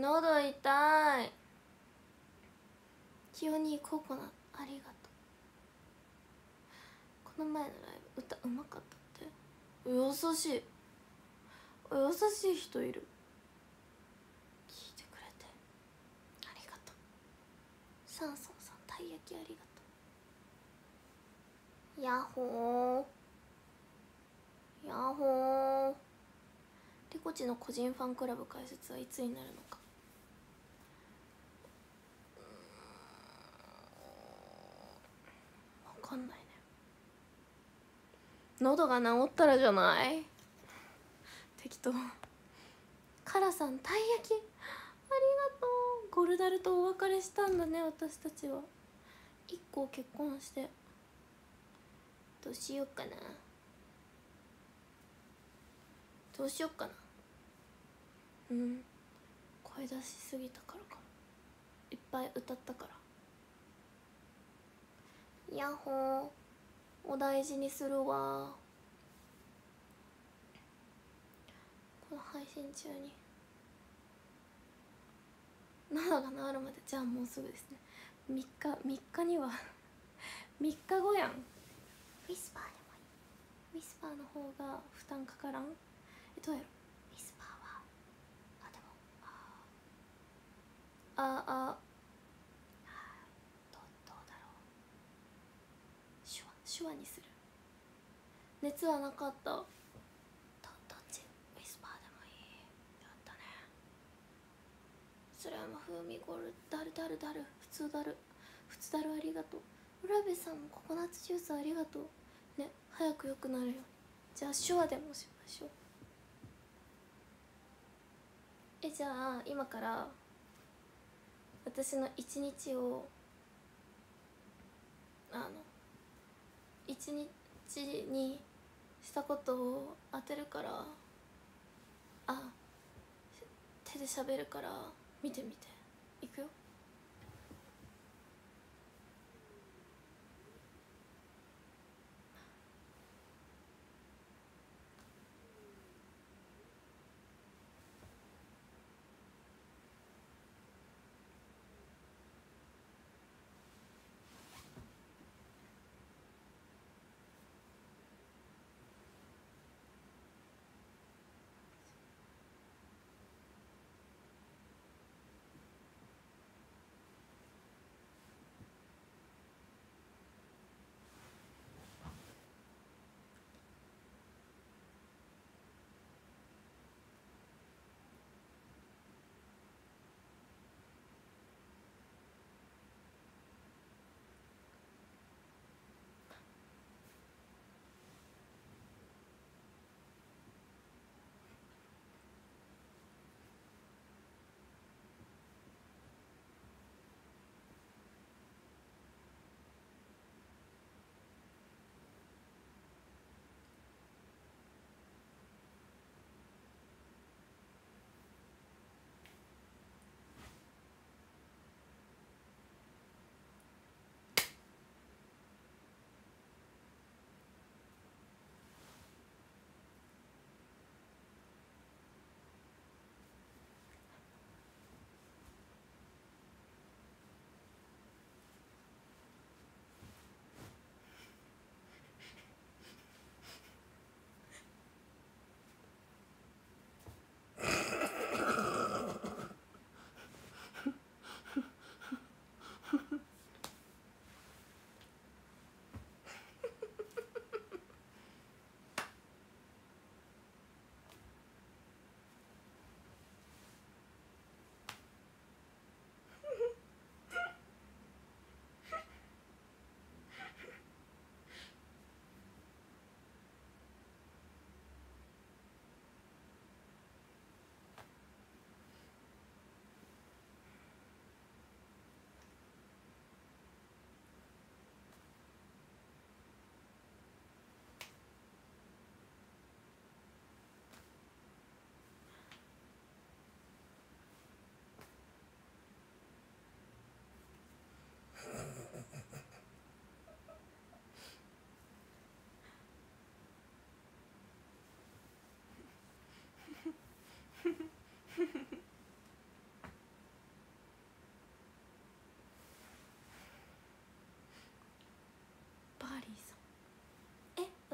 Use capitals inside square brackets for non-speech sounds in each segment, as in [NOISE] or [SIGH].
喉痛い。清にココナありがとう。この前のライブ歌うまかったって。優しい。優しい人いる。聞いてくれて。ありがとう。サンソンさんたい焼きありがとう。ヤッホー。ヤッホー。リコチの個人ファンクラブ開設はいつになるのか分かんないね。喉が治ったらじゃない？適当。カラさんたい焼き？ありがとう。ゴルダルとお別れしたんだね私たちは。1個結婚して。どうしようかな。どうしよっかな。うん。声出しすぎたからかいっぱい歌ったから。ヤッホーお大事にするわ。この配信中に。喉が治るまでじゃあもうすぐですね。3日3日には [LAUGHS] 3日後やん。ウィスパーでもいい。ウィスパーの方が負担かからん。えどうやろ？ウィスパーはあでもあああどうどうだろう手話にする。熱はなかった。どっち？ウィスパーでもいい。やったね。それはま風味ゴール。ダルダルダル普通ダル普通ダルありがとう。浦部さんもココナッツジュースありがとう。ね早く良くなるよ。じゃあ手話でもしましょう。えじゃあ今から私の一日をあの一日にしたことを当てるからあ手で喋るから見てみて。いくよ。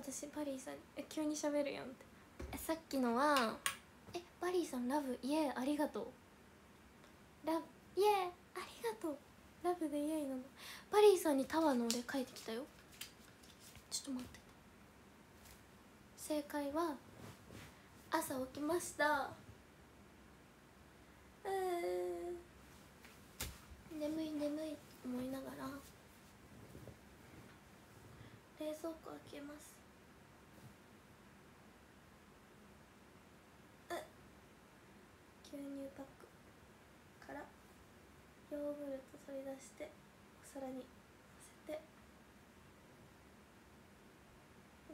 私バリーさんにえ急に喋るやんって。えさっきのはえバリーさんラブイエーありがとう。ラブイエーありがとう。ラブでイエーイなの。バリーさんにタワーのお礼書いてきたよ。ちょっと待って。正解は朝起きました。うー眠い眠い思いながら冷蔵庫開けますう牛乳パックからヨーグルト取り出してお皿にのせて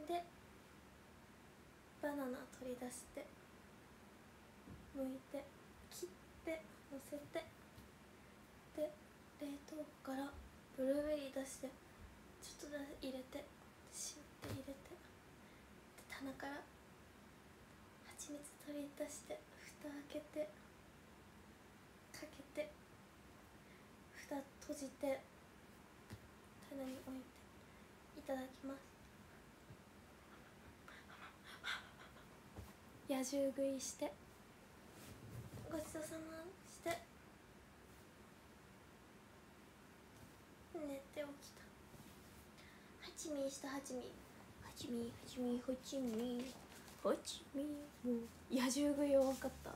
でバナナ取り出して剥いて切ってのせてで冷凍庫からブルーベリー出してちょっと入れて塩って入れてで棚から蜂蜜取り出して蓋開けてかけて蓋閉じて棚に置いていただきます。野獣食いしてごちそうさまして寝て起きた。ハチミーしたハチミー。ハチミーハチミー。ハチミーハチミーもう野獣食いは分かった。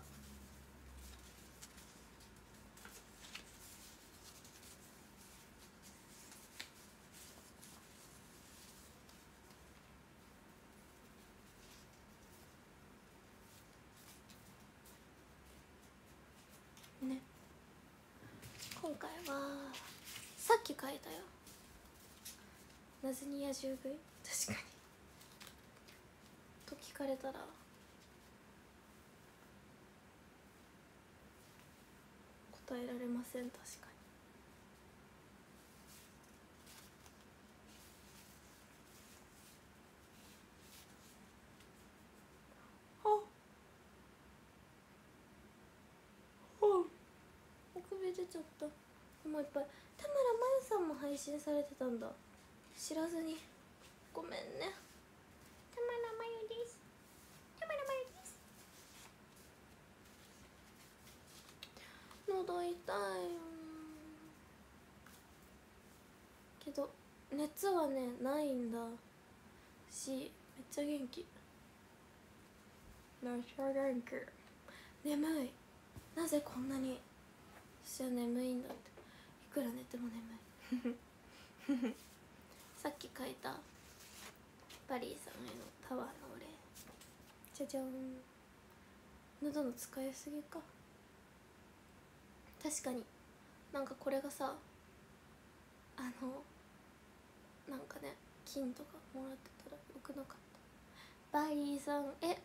ね。今回はさっき書いたよ。なぜに野獣食い？確かにかれたら。答えられません確かに。あおくび出ちゃった。もういっぱい。田村真由さんも配信されてたんだ。知らずに。ごめんね田村真由です田村真由です喉痛いけど熱はねないんだしめっちゃ元気。めっちゃ元気眠い。なぜこんなに私は眠いんだって。いくら寝ても眠い。[LAUGHS] さっき書いた。バリーさんへのタワーのお礼。じゃじゃん。喉の使いすぎか確かに。なんかこれがさあのなんかね金とかもらってたらよくなかった。バリーさんえ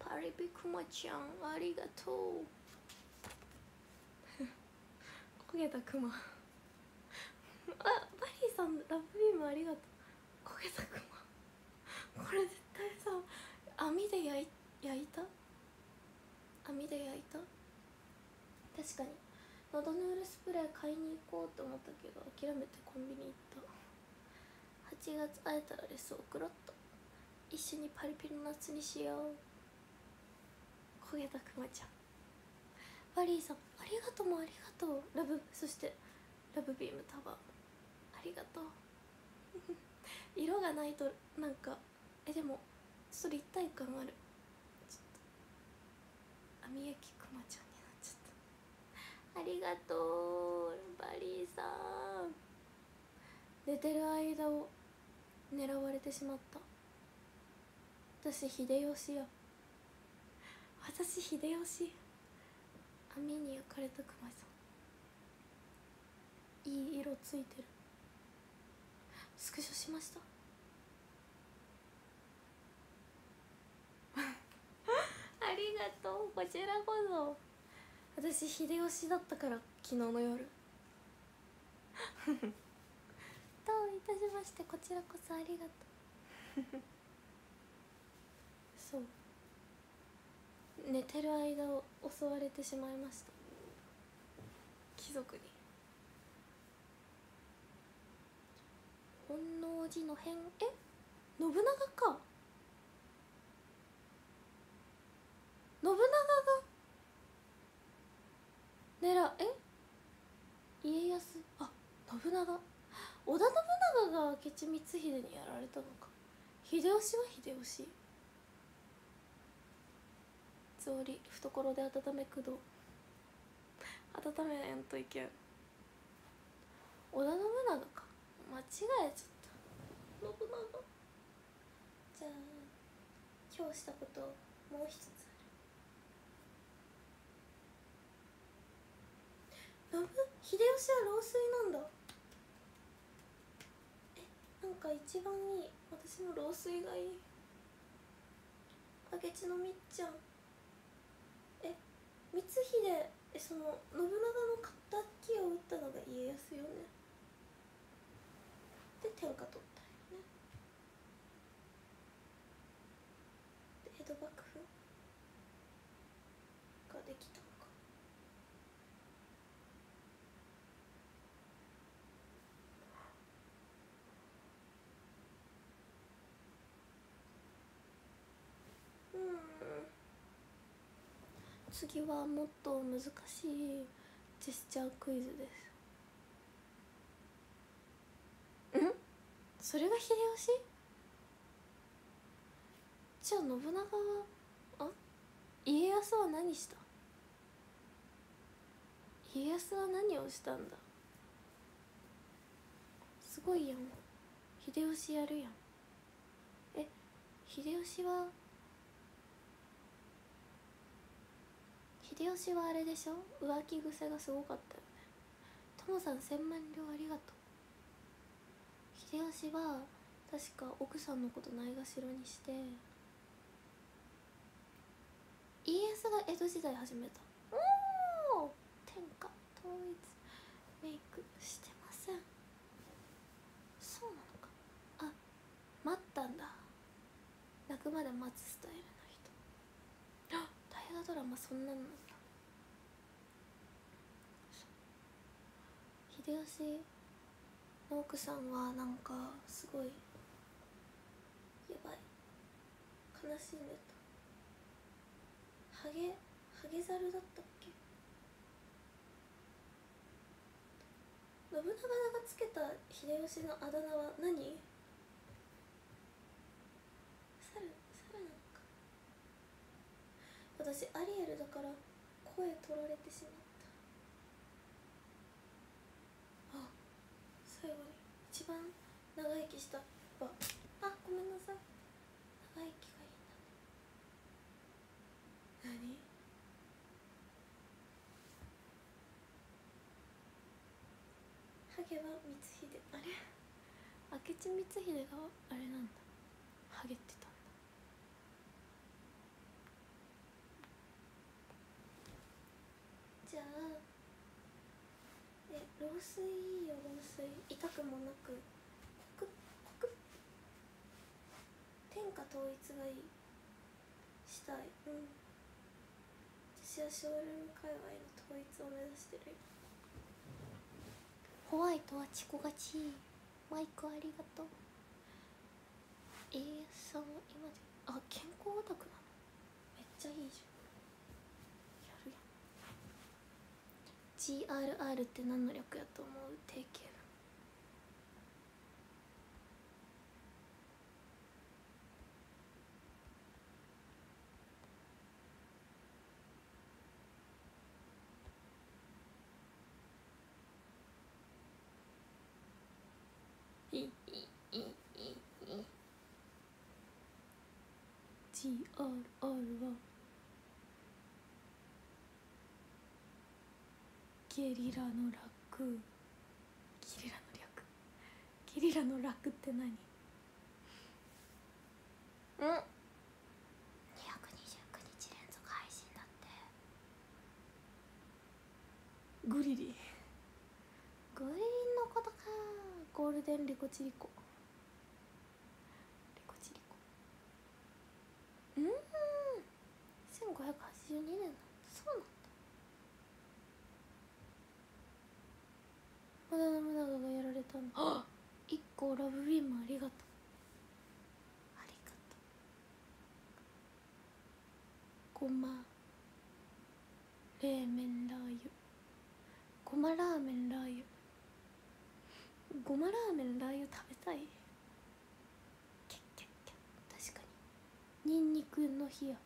パリピクマちゃんありがとう。[LAUGHS] 焦げたクマ。あバリーさんラブビームありがとう。焦げたクマ。これ絶対さ網で焼い焼いた？網で焼いた？確かに。喉ヌールスプレー買いに行こうと思ったけど諦めてコンビニ行った。8月会えたらレッスン送ろっと。一緒にパリピの夏にしよう。焦げたくまちゃん。バリーさんありがとうもありがとう。ラブそしてラブビームタワー。ありがとう。[LAUGHS] 色がないとなんかえでもちょっと立体感ある。ちょっと。網焼きくまちゃん。ありがとうバリーさん。寝てる間を狙われてしまった。私秀吉や私秀吉。網に焼かれた熊さん。いい色ついてる。スクショしました。[LAUGHS] ありがとうこちらこそ。私秀吉だったから昨日の夜。どういたしましてこちらこそありがとう。そう。寝てる間を襲われてしまいました。貴族に。本能寺の変え？信長か。信長が狙え？家康？あ信長。織田信長が明智光秀にやられたのか。秀吉は秀吉。草履懐で温めくど温めんといけん。織田信長か。間違えちゃった。信長。じゃあ今日したこともう一つある信秀吉は老衰なんだ。えなんか一番いい。私の老衰がいい。明智のみっちゃん。え光秀えその信長の敵を撃ったのが家康よね。で天下取ったよね。で江戸幕府ができたのかうん次はもっと難しいジェスチャークイズです。ん？それが秀吉？じゃあ信長は？あ家康は何した？家康は何をしたんだ？すごいやん。秀吉やるやん。え秀吉は秀吉はあれでしょ？浮気癖がすごかったよね。ともさん1000万両ありがとう。秀吉は確か奥さんのことないがしろにして。家康が江戸時代始めた。おお天下統一。メイクしてません。そうなのか。あ待ったんだ。泣くまで待つスタイル。ドラマそんなんなんだ秀吉の奥さんはなんかすごいやばい。悲しんでた。ハゲハゲザルだったっけ？信長がつけた秀吉のあだ名は何猿猿なのか私アリエルだから声取られてしまった。あ最後に。一番長生きした。あごめんなさい。長生きがいいんだね。何？ハゲは光秀。あれ？明智光秀があれなんだ。ハゲってたんだじゃあえ老衰いいよ老衰痛くもなくコクコク天下統一がいい。したい。うん。私はショールーム界隈の統一を目指してる。よホワイトはチコがち。マイクありがとう。AS さんは今であ健康オタクなの？めっちゃいいじゃん CRR って何の略やと思う？定型。い G R R はゲリラの楽。ゲリラの略。ゲリラの楽って何？うん。229日連続配信だって。グリリグリリンのことか。ゴールデンリコチリコ。リコチリコ。うん。1582年。だそうなんだ織田信長がやられたんだあ一個ラブビームありがとう。ありがとう。ごま。冷麺ラー油。ごまラーメンラー油。ごまラーメンラー油食べたい？キャッキャッキ確かに。ニンニクの日や。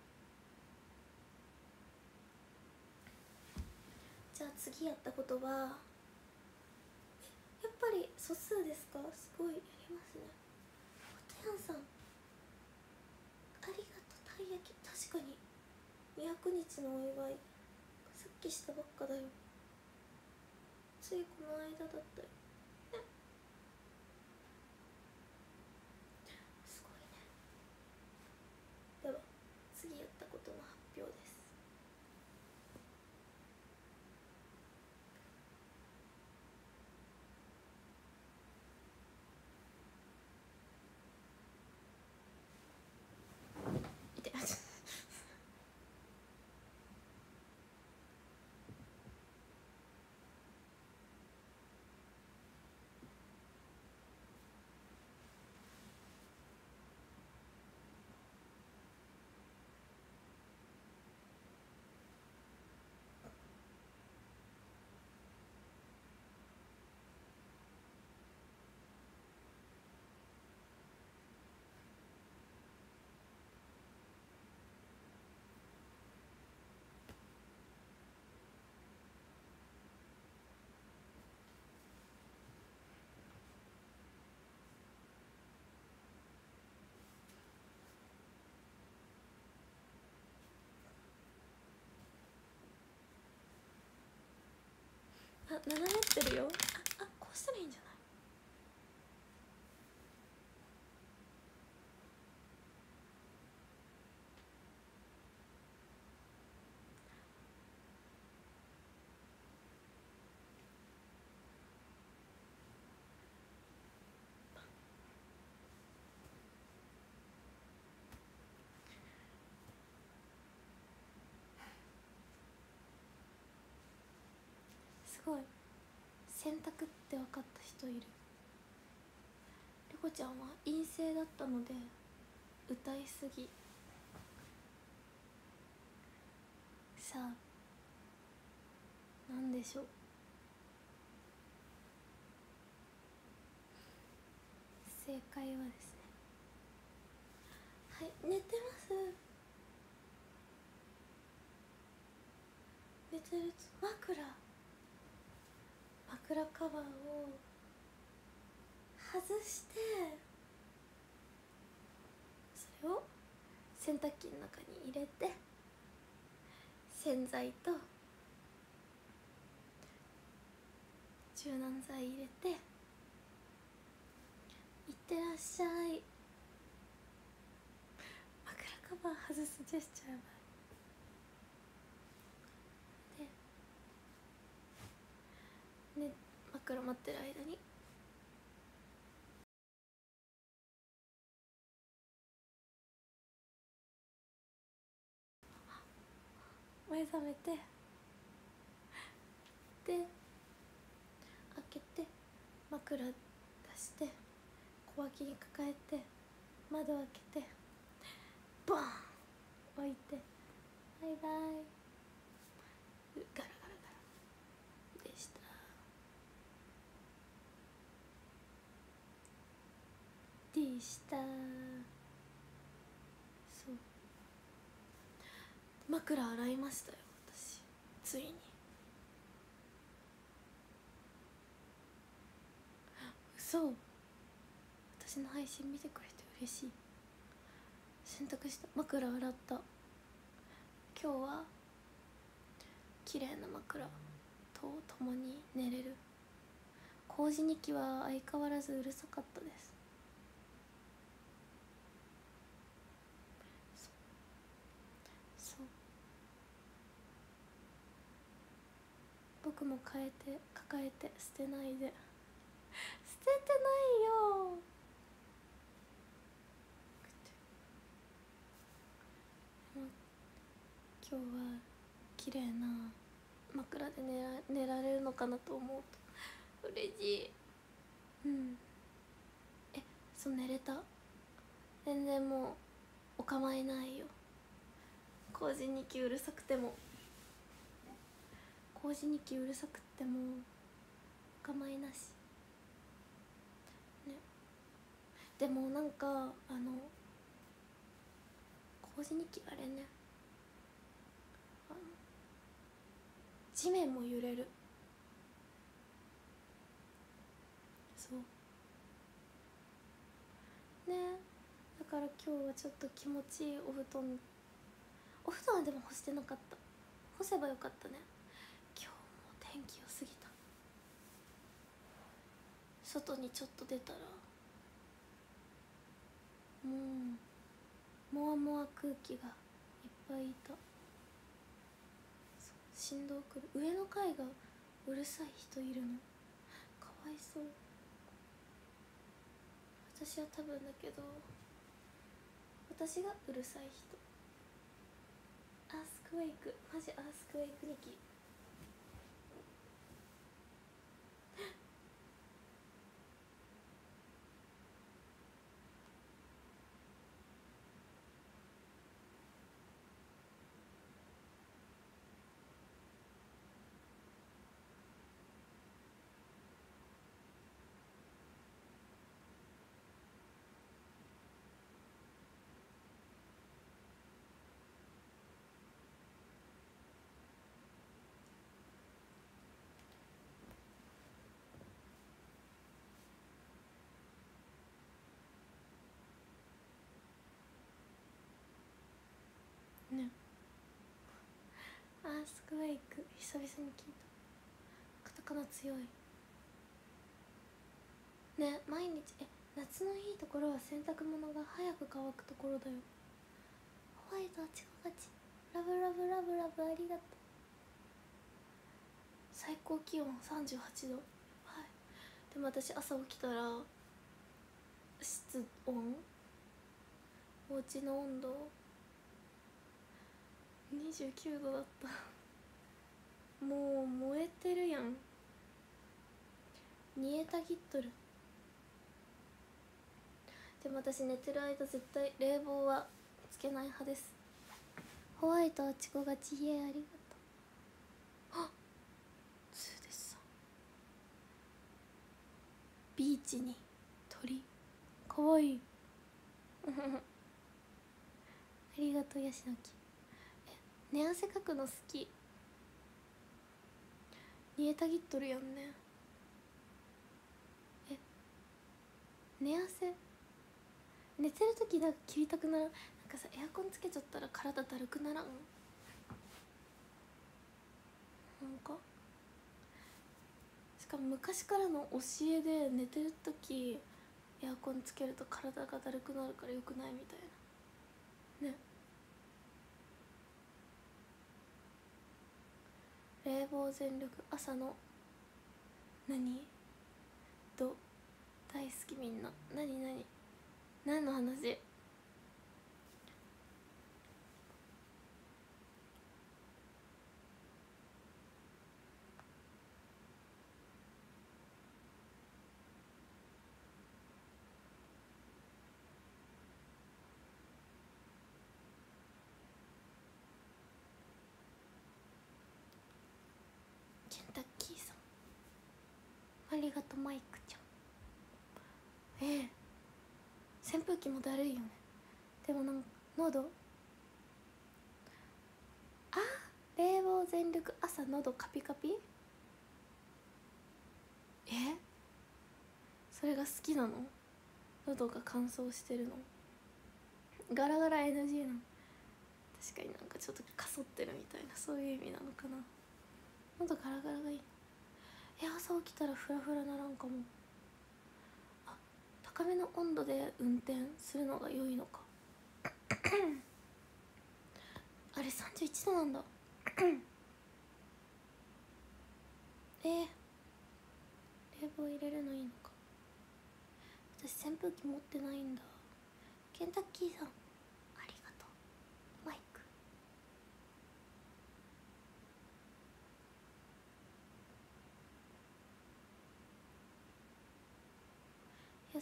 じゃあ次やったことはり素数ですか？すごいやりますね。おとやんさん。ありがとう。たい焼き。確かに。200日のお祝い。さっきしたばっかだよ。ついこの間だったよねすごいねでは次やったことの発表です痛いあ斜めってるよ。ああこうしたらいいんじゃないすごい。選択って分かった人いる。りこちゃんは陰性だったので歌いすぎ。さあ何でしょう。正解はですね。はい寝てます。寝てる枕。枕カバーを外してそれを洗濯機の中に入れて洗剤と柔軟剤入れていってらっしゃい枕カバー外すジェスチャーやばいでね枕待ってる間に。目覚めて。で開けて枕出して小脇に抱えて窓開けてバーン！置いてバイバイ。ガラでしたでした。そう。枕洗いましたよ私。ついに。嘘。私の配信見てくれて嬉しい。洗濯した。枕洗った。今日は綺麗な枕。と共に寝れる。麹日記は相変わらずうるさかったですそうそう僕も変えて抱えて捨てないで。捨ててないよ。今日は綺麗な枕で寝ら寝られるのかなと思うと。嬉しい。うん。えそう寝れた？全然もうお構いないよ。工事日記うるさくても。工事日記うるさくってもお構いなし。ね。でもなんかあの工事日記あれね。地面も揺れる。そう。ね。だから今日はちょっと気持ちいいお布団。お布団はでも干してなかった。干せばよかったね今日も天気良すぎた外にちょっと出たらもうもわもわ空気がいっぱいいた。そう振動くる。上の階がうるさい人いるの。かわいそう。私は多分だけど私がうるさい人。アースクウェイク。マジアースクウェイク日記スクウェイク久々に聞いた。カタカナ強い。ね毎日え夏のいいところは洗濯物が早く乾くところだよ。ホワイトあちこち。ラブラブラブラブありがとう。最高気温38度。はい。でも私朝起きたら室温。お家の温度。29度だった。もう燃えてるやん。煮えたぎっとる。でも私寝てる間絶対冷房はつけない派です。ホワイトあちこがちへありがとう。あツーです。さビーチに鳥。かわいい。[LAUGHS] ありがとうヤシの木。寝汗かくの好き。煮えたぎっとるやんね。え寝汗？寝てる時なんか切りたくならなんかさエアコンつけちゃったら体だるくならん？なんか？しかも昔からの教えで寝てる時エアコンつけると体がだるくなるからよくないみたいな。ね。冷房全力朝の何？ど大好きみんな。何何？何の話？ケンタッキーさん。ありがとうマイクちゃん。ええ。扇風機もだるいよね。でもなんか喉。あ冷房全力朝喉カピカピ？え？それが好きなの？喉が乾燥してるの？ガラガラ NG なの。確かになんかちょっとかそってるみたいなそういう意味なのかな。喉ガラガラがいい。え朝起きたらフラフラならんかも。あ高めの温度で運転するのが良いのか。[COUGHS] あれ31度なんだ。[COUGHS] えー、冷房入れるのいいのか。私扇風機持ってないんだ。ケンタッキーさんありがとうマイク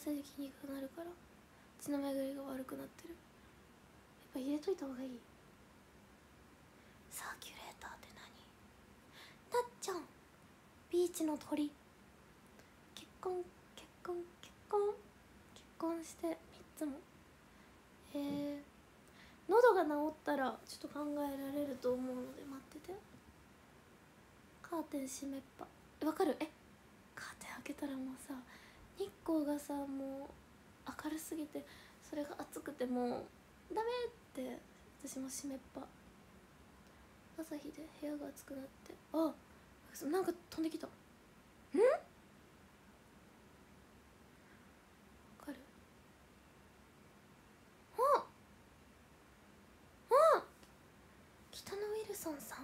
筋肉がなるから血の巡りが悪くなってる。やっぱ入れといた方がいい。サーキュレーターって何？なっちゃん。ビーチの鳥。結婚結婚結婚。結婚して3つも。え、喉が治ったらちょっと考えられると思うので待ってて。カーテン閉めっぱ。わかる？えカーテン開けたらもうさ日光がさもう明るすぎてそれが暑くてもうダメって私も閉めっぱ。朝日で部屋が暑くなってあなんか飛んできた。ん？わかる？ああ北野ウィルソンさん。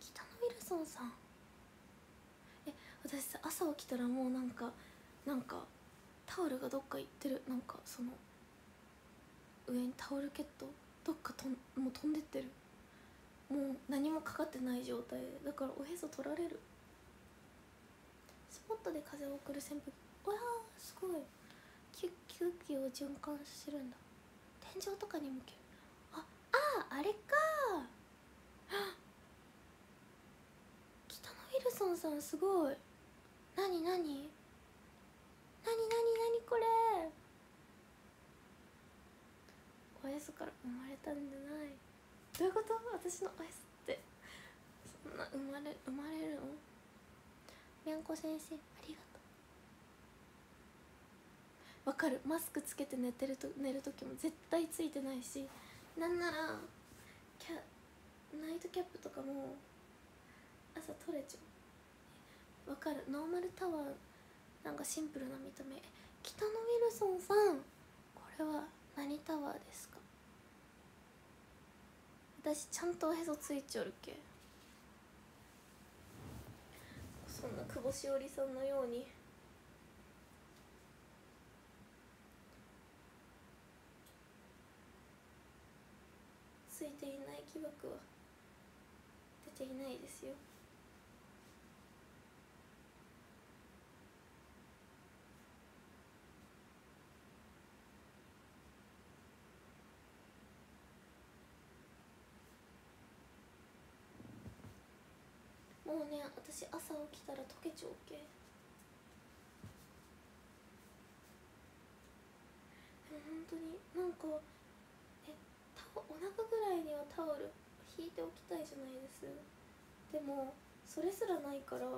北野ウィルソンさん。私さ朝起きたらもうなんかなんかタオルがどっか行ってる。なんかその上にタオルケットどっかとんもう飛んでってる。もう何もかかってない状態。だからおへそ取られる。スポットで風を送る扇風機。わあすごい。空気を循環してるんだ。天井とかに向ける。あああれか [GASPS] 北野ウィルソンさんすごい。なになになになになにこれ？おへそから生まれたんじゃない。どういうこと？私のおへそって。そんな生まれ生まれるの？みゃんこ先生ありがとう。わかる。マスクつけて寝てると寝る時も絶対ついてないし。なんならキャナイトキャップとかも朝取れちゃう。わかる。ノーマルタワーなんかシンプルな見た目。北野ウィルソンさんこれは何タワーですか？私ちゃんとおへそついちょるけ。そんな久保しおりさんのように。ついていない疑惑は出ていないですよ。もうね私朝起きたら溶けちゃうけ。でも本当になんかえタオお腹ぐらいにはタオル引いておきたいじゃないです。でもそれすらないから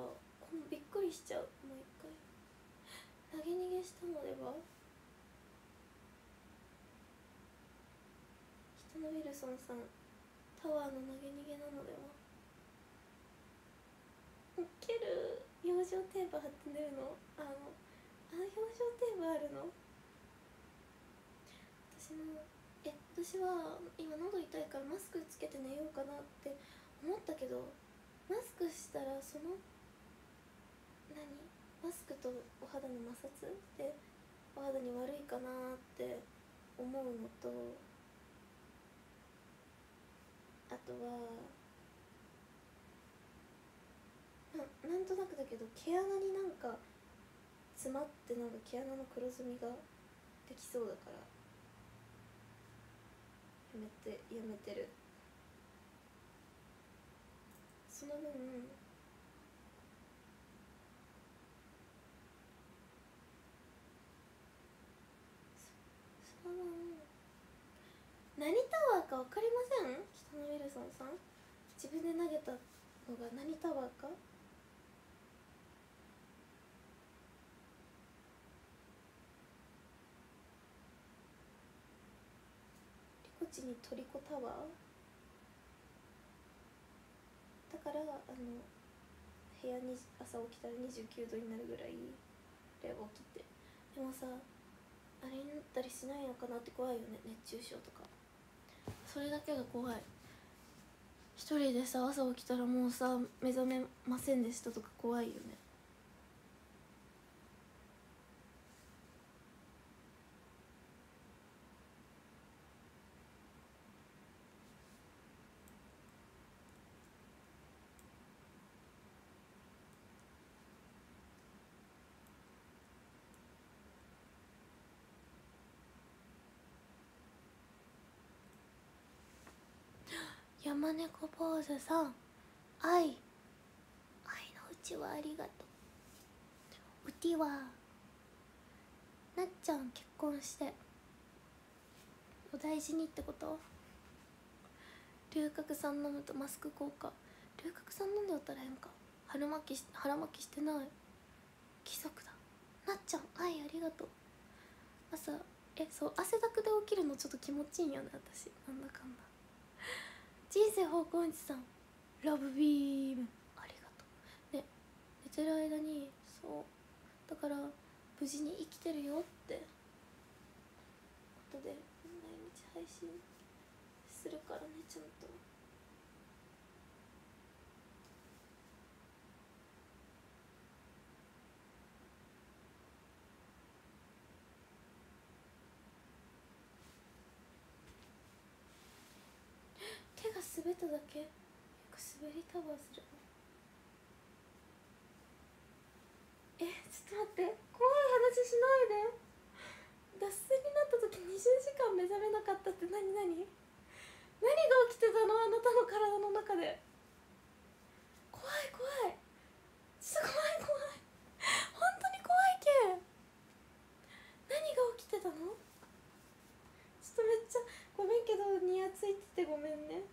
びっくりしちゃう。もう一回。投げ逃げしたのでは。北野ウィルソンさんタワーの投げ逃げなのでは。ウケる養生テープ貼って寝るの？あのあの養生テープあるの？私もえ私は今喉痛いからマスクつけて寝ようかなって思ったけどマスクしたらその何？マスクとお肌の摩擦でお肌に悪いかなって思うのとあとはななんとなくだけど毛穴になんか詰まってなんか毛穴の黒ずみができそうだから。やめてやめてる。その分その分何タワーか分かりません？北野ウィルソンさん。自分で投げたのが何タワーか？リコチにトリコタワーだからあの部屋に朝起きたら29度になるぐらいで起きて。でもさあれになったりしないのかなって怖いよね熱中症とか。それだけが怖い。一人でさ朝起きたらもうさ目覚めませんでしたとか怖いよね。山猫ポーズさん愛愛のうちはありがとう。うてはなっちゃん結婚してお大事にってこと？龍角散飲むとマスク効果龍角散飲んでおったらええんか？腹巻きし腹巻きしてない。貴族だ。なっちゃん愛ありがとう。朝えそう汗だくで起きるのちょっと気持ちいいんよね私。なんだかんだ。人生方向音痴さんラブビーム。ありがとう。ね寝てる間にそう。だから無事に生きてるよってことで毎日配信するからねちゃんと手が滑っただけ？よく滑りタワーするえちょっと待って。怖い話しないで。脱水になった時20時間目覚めなかったって。何何？何が起きてたの？あなたの体の中で。怖い怖い。ちょっと怖い怖い。本当に怖いけ。何が起きてたの？ちょっとめっちゃごめんけどニヤついててごめんね。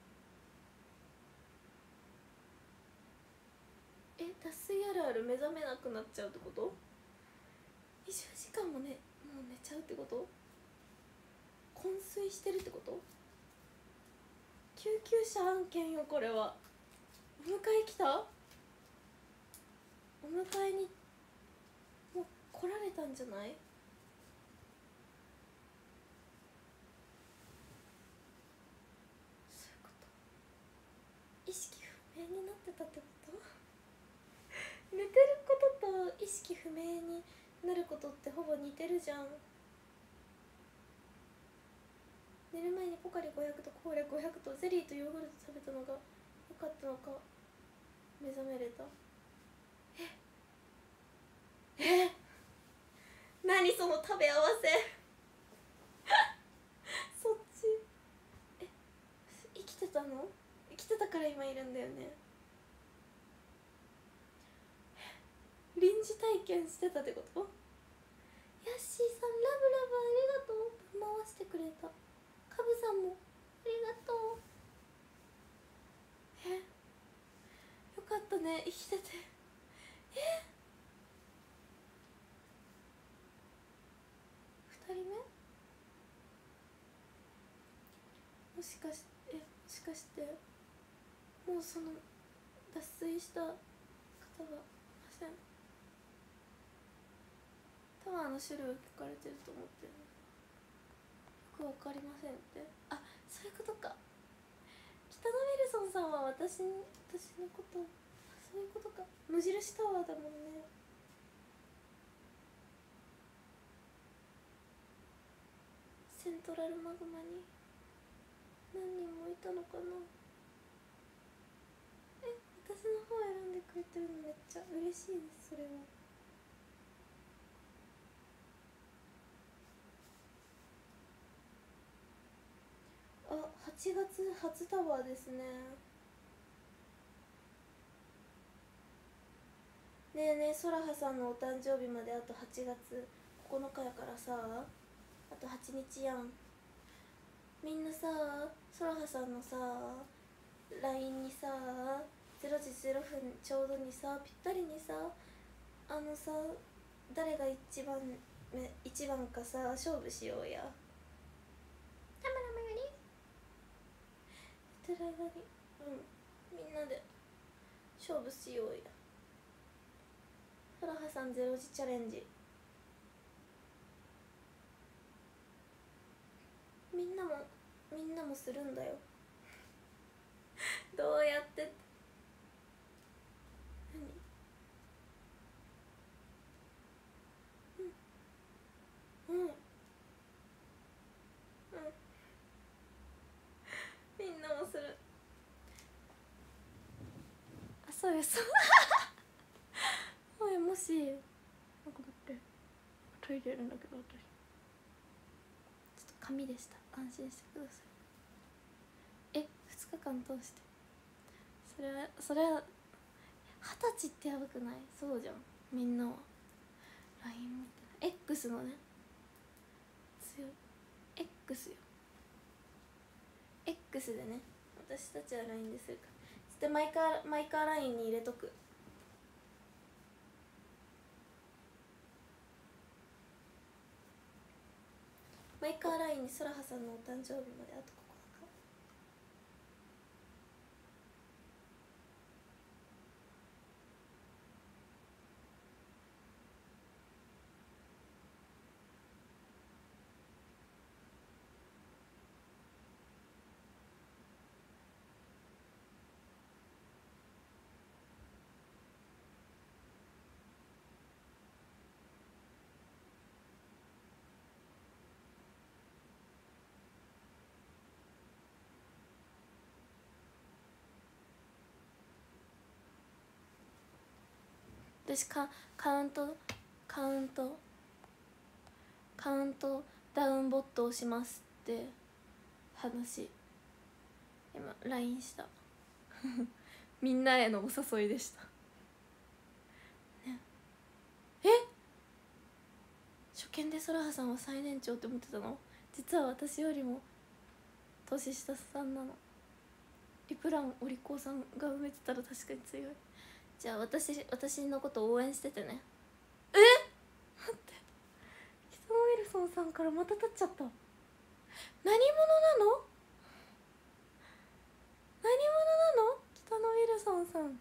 え脱水あるある目覚めなくなっちゃうってこと？20時間もねもう寝ちゃうってこと？昏睡してるってこと？救急車案件よこれは。お迎え来た？お迎えにもう来られたんじゃない？そういうこと。意識不明になってたってこと？てることと意識不明になることってほぼ似てるじゃん。寝る前にポカリ500とコーラ500とゼリーとヨーグルト食べたのが良かったのか目覚めれた。え？え？何その食べ合わせ？[LAUGHS] そっち。え？生きてたの？生きてたから今いるんだよね。臨時体験してたってこと？ヤッシーさんラブラブありがとう回してくれた。カブさんもありがとう。え？よかったね生きてて。え？二人目？もしかしてえもしかしてもうその脱水した方はいません多分あの種類を聞かれてると思ってよくわかりませんって。あそういうことか。北野ウィルソンさんは私に私のことそういうことか。無印タワーだもんね。セントラルマグマに何人もいたのかな。え私の方選んでくれてるのめっちゃ嬉しいですそれはあ8月初タワーですね。ねえねえそらはさんのお誕生日まであと8月9日やからさあと8日やん。みんなさそらはさんのさ LINE にさ0時0分ちょうどにさぴったりにさあのさ誰が一番め一番かさ勝負しようやたまらまより言ってる間にうんみんなで勝負しようや。そらはさんゼロ時チャレンジ。みんなもみんなもするんだよ。[LAUGHS] どうやってって何うんうんうんみんなもするあそうよそうおいもしなんか待って。トイレいるんだけど私。ちょっと紙でした。安心してください。え二日間通して。それはそれは二十歳ってやばくない？そうじゃん。みんなは。LINE 持ってな X のね。強い。X よ。X でね。私たちは LINE でするから。ってマイカーマイカーラインに入れとく。マイカーラインにソラハさんのお誕生日まであと9日私かカウントカウントカウントダウンボットをしますって話。今 LINE した。[LAUGHS] みんなへのお誘いでした、ね、え？初見で空葉さんは最年長って思ってたの？実は私よりも年下さんなの。リプランお利口さんが埋めてたら確かに強い。じゃあ私私のこと応援しててね。え？待って。北野ウィルソンさんからまた立っちゃった。何者なの？何者なの？北野ウィルソンさん。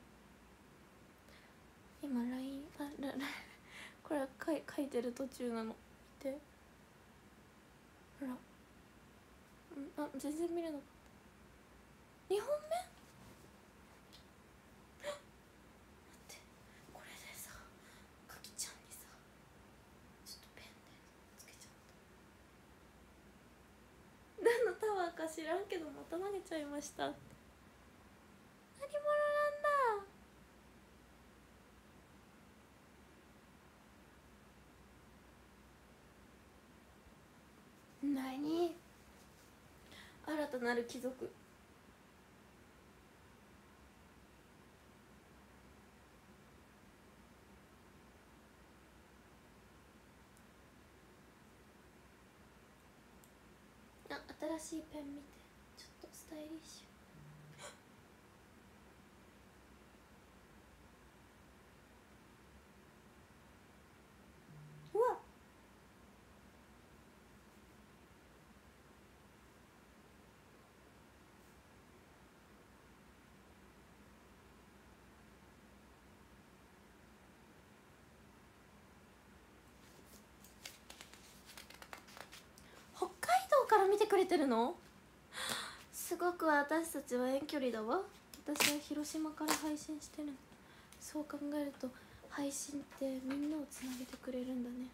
今 LINE あらら [LAUGHS] これは書い書いてる途中なの。見て。ほら。うんあ全然見れなかった。2本目待ってこれでさかきちゃんにさちょっとペンでつけちゃった何のタワーか知らんけどまた投げちゃいました。って何者なんだ何？新たなる貴族あ新しいペン見てちょっとスタイリッシュうわ北海道から見てくれてるの？すごく私たちは遠距離だわ。私は広島から配信してる。のそう考えると配信ってみんなをつなげてくれるんだね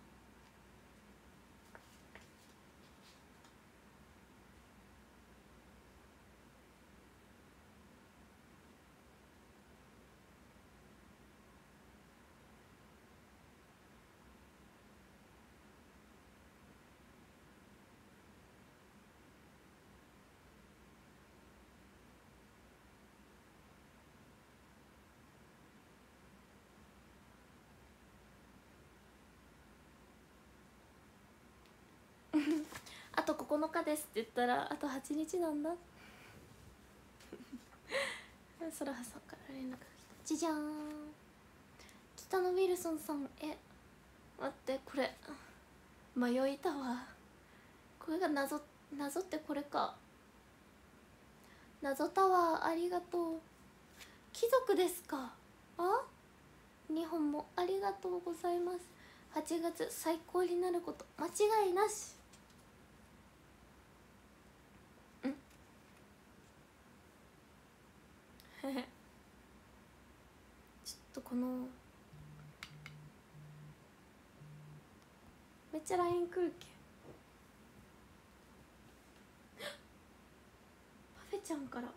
あと9日ですって言ったらあと8日なんだ。[LAUGHS] そらはさんから連絡が来た。じじゃーん。北野ウィルソンさんえ待ってこれ。迷いたわ。これが謎謎ってこれか。謎タワーありがとう。貴族ですか。あ？日本もありがとうございます。8月最高になること間違いなし。ちょっとこのめっちゃ LINE 来るけ？[GASPS] パフェちゃんから。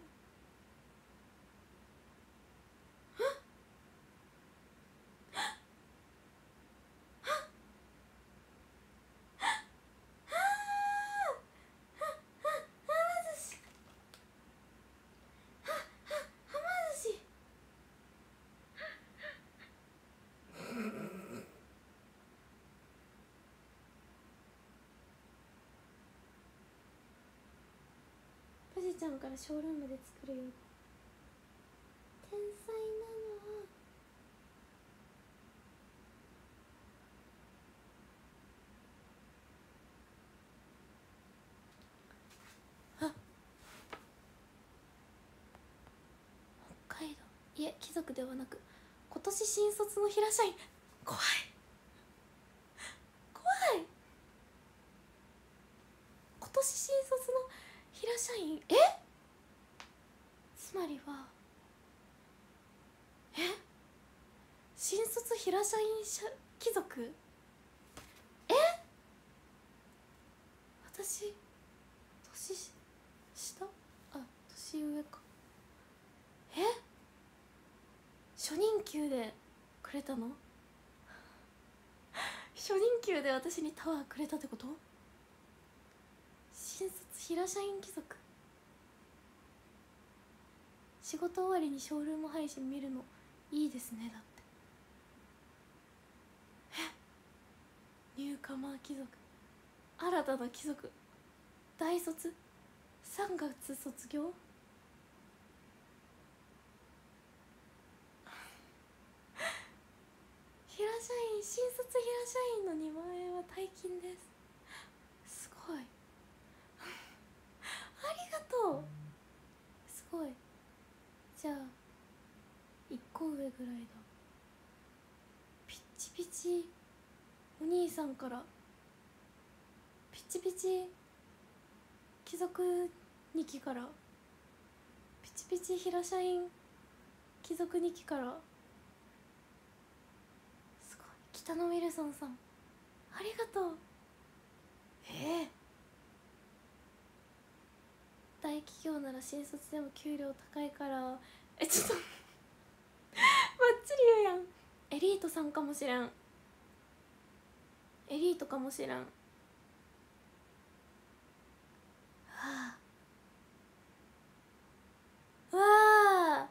ちゃんからショールームで作るよ天才なの。はあ北海道。いえ貴族ではなく今年新卒の平社員怖い怖い今年新卒の平社員。え？は。え？新卒平社員社貴族？え？私年下？あ年上か。え？初任給でくれたの？初任給で私にタワーくれたってこと？新卒平社員貴族？仕事終わりにショールーム配信見るのいいですねだって。え？ニューカマー貴族新たな貴族大卒？3月卒業？平社員新卒平社員の2万円は大金です。すごい。[LAUGHS] ありがとう。すごい。じゃあ1個上ぐらいだ。ピッチピチお兄さんから。ピッチピチ貴族2期から。ピチピチ平社員貴族2期から。すごい。北野ウィルソンさん。ありがとう。ええ。大企業なら新卒でも給料高いから。えちょっと。ばっちり言うやん。エリートさんかもしれん。エリートかもしれん。はあ。わあ。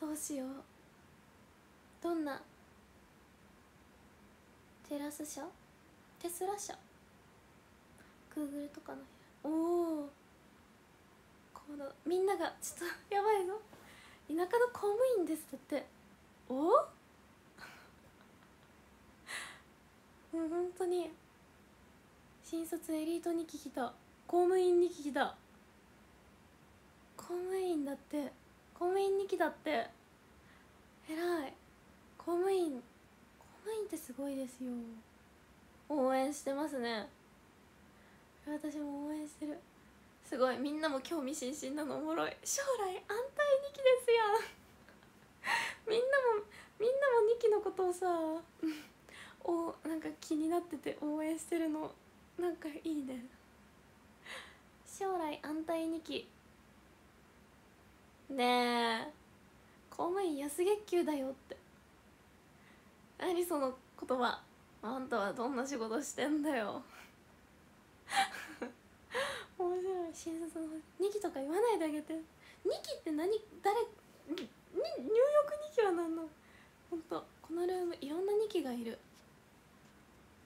どうしよう。どんな。テラス社テスラ社グーグルとかのおおこのみんながちょっとやばいぞ。田舎の公務員ですだって。お？お [LAUGHS] うん本当に。新卒エリートに聞きた。公務員に聞きた。公務員だって。公務員2期だって。偉い。公務員。公務員ってすごいですよ。応援してますね。私も応援してる。すごいみんなも興味津々なの。おもろい。将来安泰2期ですやん。[LAUGHS] みんなもみんなも2期のことをさおなんか気になってて応援してるのなんかいいね。将来安泰2期。ねえ。公務員安月給だよって。何その言葉。あんたはどんな仕事してんだよ。面白い。新卒の2期とか言わないであげて。2期って何？誰？に入浴2期は何の？ほんとこのルームいろんな2期がいる。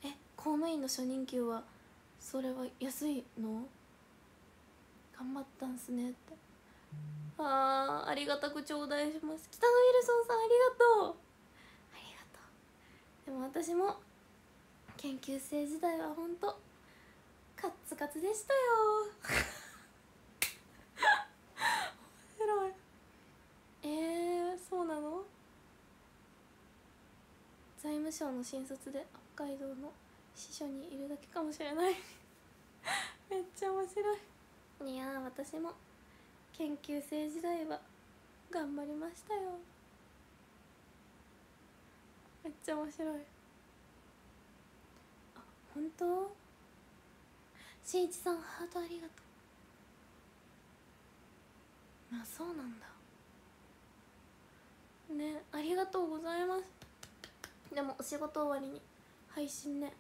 え公務員の初任給はそれは安いの？頑張ったんすねって。あーありがたく頂戴します。北野ウィルソンさんありがとう。ありがとう。でも私も研究生時代はほんとカッツカツでしたよ。面白い。えー、そうなの？財務省の新卒で北海道の支所にいるだけかもしれない。[LAUGHS] めっちゃ面白い。いや私も研究生時代は頑張りましたよ。めっちゃ面白い。あ本当？しんいちさんハートありがとう。まあそうなんだ。ねありがとうございます。でもお仕事終わりに配信ね。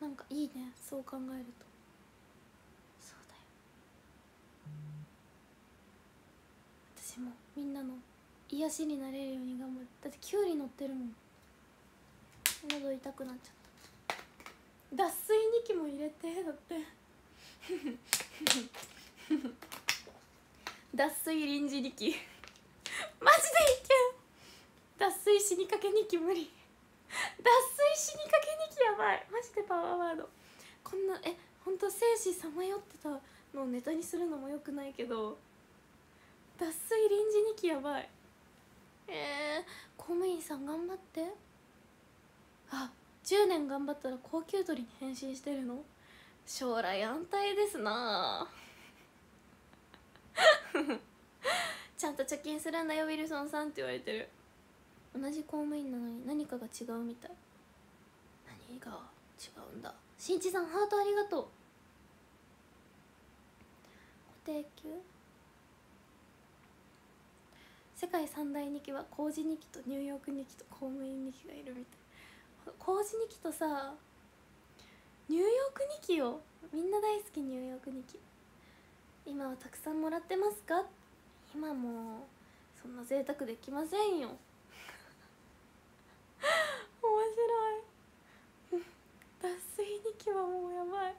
なんかいいねそう考えると。そうだよ。私もみんなの癒しになれるように頑張る。だってきゅうり乗ってるもん。喉痛くなっちゃった。脱水2機も入れてだって。[LAUGHS] 脱水臨時2機。マジでいけ脱水死にかけ2機無理。脱水死にかけ2機やばい。マジでパワーワード。こんなえ本当生死さまよってたのをネタにするのもよくないけど。脱水臨時2期やばい。えー、公務員さん頑張って。あっ10年頑張ったら高級鳥に変身してるの？将来安泰ですな [LAUGHS] ちゃんと貯金するんだよウィルソンさんって言われてる。同じ公務員なのに何かが違うみたい。何が違うんだ？しんちさんハートありがとう。固定給世界三大2期は工事2期とニューヨーク2期と公務員2期がいるみたい。工事2期とさニューヨーク2期よみんな大好きニューヨーク2期今はたくさんもらってますか？今もそんな贅沢できませんよ。面白い。脱水2期はもうやばい。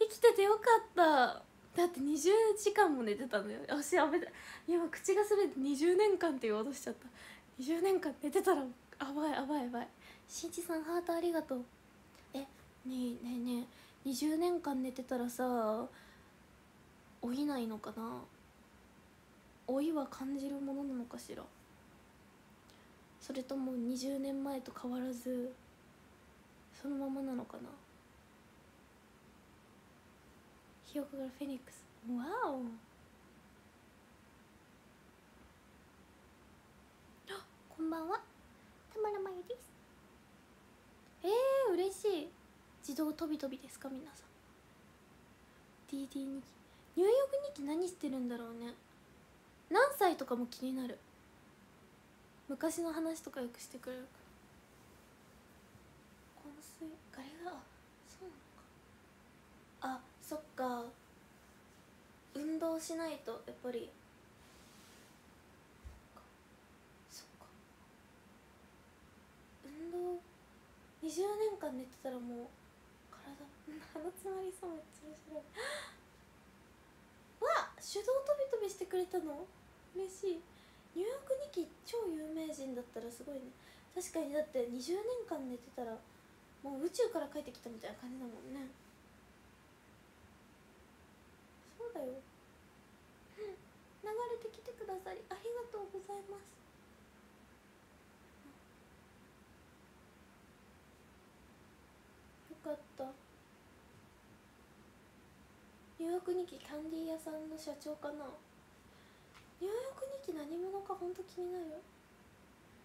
生きててよかった。だって20時間も寝てたのよ。足やめて。今口が滑って20年間って言おうとしちゃった。20年間寝てたらやばいやばいやばいしんちさんハートありがとう。えねえねえねえ20年間寝てたらさ老いないのかな？老いは感じるものなのかしら？それとも20年前と変わらずそのままなのかな？ひよこからフェニックス。わお。あこんばんは。たまらまゆです。えー、嬉しい。自動飛び飛びですか皆さん。DD2 期ニューヨーク2期何してるんだろうね。何歳とかも気になる。昔の話とかよくしてくれるから。香水。ガレが。そうなのか。あそっか。運動しないとやっぱり。そっか。運動20年間寝てたらもう体 [LAUGHS] 鼻詰まりそうめっちゃ面白い。わ手動飛び飛びしてくれたの？嬉しい。ニューヨーク2期超有名人だったらすごいね。確かにだって20年間寝てたらもう宇宙から帰ってきたみたいな感じだもんね。そうだよ。流れてきてくださりありがとうございますよかった。ニューヨーク2期キャンディー屋さんの社長かな。ニューヨーク2期何者かほんと気になる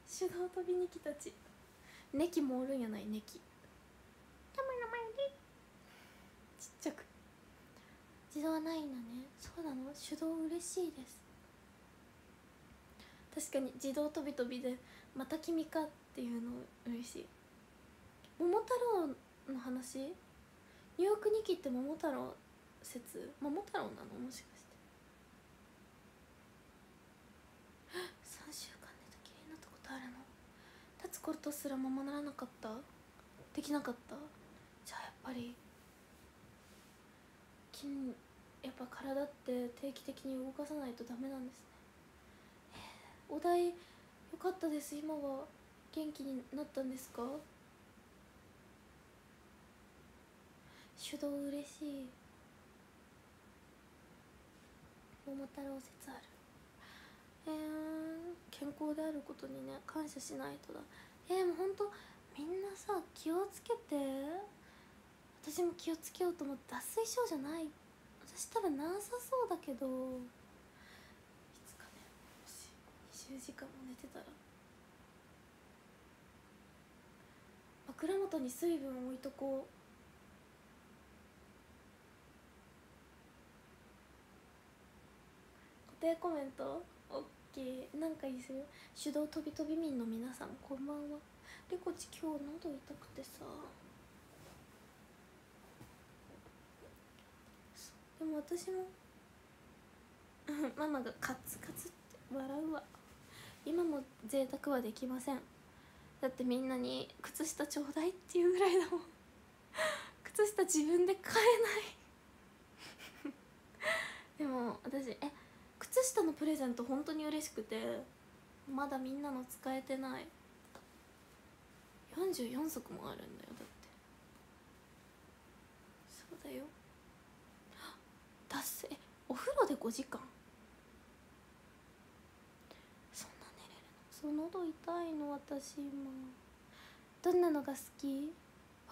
手動飛び2期たち。ネキもおるんやないネキ。たまらまよりちっちゃく。自動はないんだね。そうなの。手動嬉しいです。確かに自動飛び飛びで「また君か」っていうの嬉しい。桃太郎の話？ニューヨーク2期って桃太郎説？桃太郎なの？もしかして。[GASPS] 3週間寝たきりになったことあるの？立つことすらままならなかった？できなかった？じゃあやっぱり筋やっぱ体って定期的に動かさないとダメなんですね。えーお題よかったです。今は元気になったんですか？手動嬉しい。桃太郎説ある。えー、健康であることにね感謝しないとだ。えー、でもほんとみんなさ気をつけて。私も気をつけようと思って脱水症じゃない。私多分なさそうだけど。いつかねもし20時間も寝てたら。枕元に水分を置いとこう。定コメントオッケー。なんかいいでする手動飛び飛び民の皆さんこんばんは。リコチ今日喉痛くてさ。でも私も [LAUGHS] ママがカツカツって笑うわ。今も贅沢はできません。だってみんなに靴下ちょうだいっていうぐらいだもん。[LAUGHS] 靴下自分で買えない。[LAUGHS] でも私え靴下のプレゼント本当に嬉しくてまだみんなの使えてない。44足もあるんだよだって。そうだよ。達成お風呂で5時間？そんな寝れるの？そう喉痛いの私今。どんなのが好き？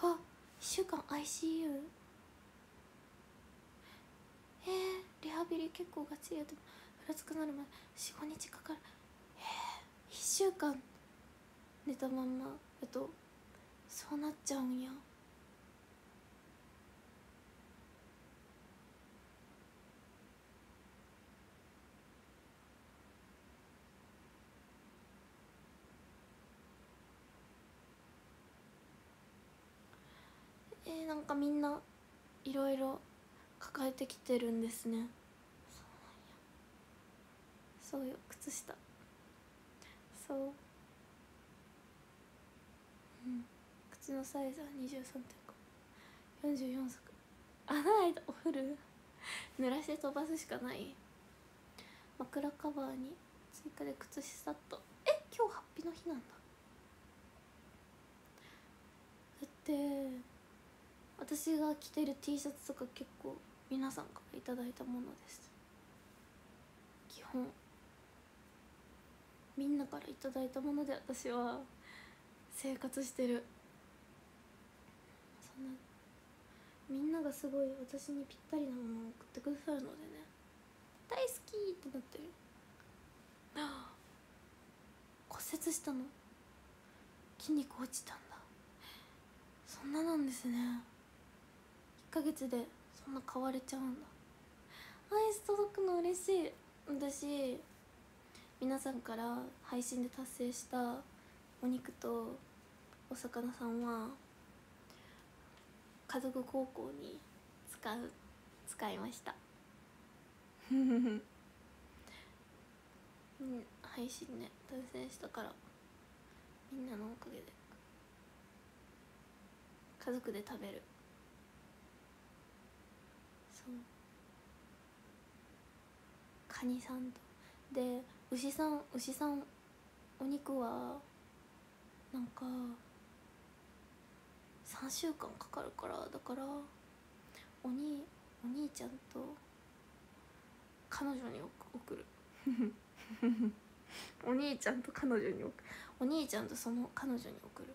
あ1週間 ICU えー、リハビリ結構ガチやでもふらつくなるまで45日かかる。えー、1週間寝たまんま。えっとそうなっちゃうんや。えー、なんかみんないろいろ抱えてきてるんですね。そうよ靴下。そう。うん。靴のサイズは23.5 44足。穴開いたお風呂。濡らして飛ばすしかない。枕カバーに追加で靴下と。え今日ハッピーの日なんだ。だって私が着てる T シャツとか結構皆さんからいいたものです。基本。みんなからいただいたもので私は生活してる。そんなみんながすごい私にぴったりなものを送ってくださるのでね。大好きってなってる。[GASPS] 骨折したの。筋肉落ちたんだ。そんななんですね。1ヶ月でそんな変われちゃうんだ。アイス届くの嬉しい。私皆さんから配信で達成したお肉とお魚さんは家族高校に使う使いました。う [LAUGHS] ん配信ね達成したからみんなのおかげで家族で食べる。そう。カニさんと。で牛さん牛さんお肉はなんか3週間かかるからだからおにお兄ちゃんと彼女に送る。[LAUGHS] お兄ちゃんと彼女に送る。お兄ちゃんとその彼女に送る。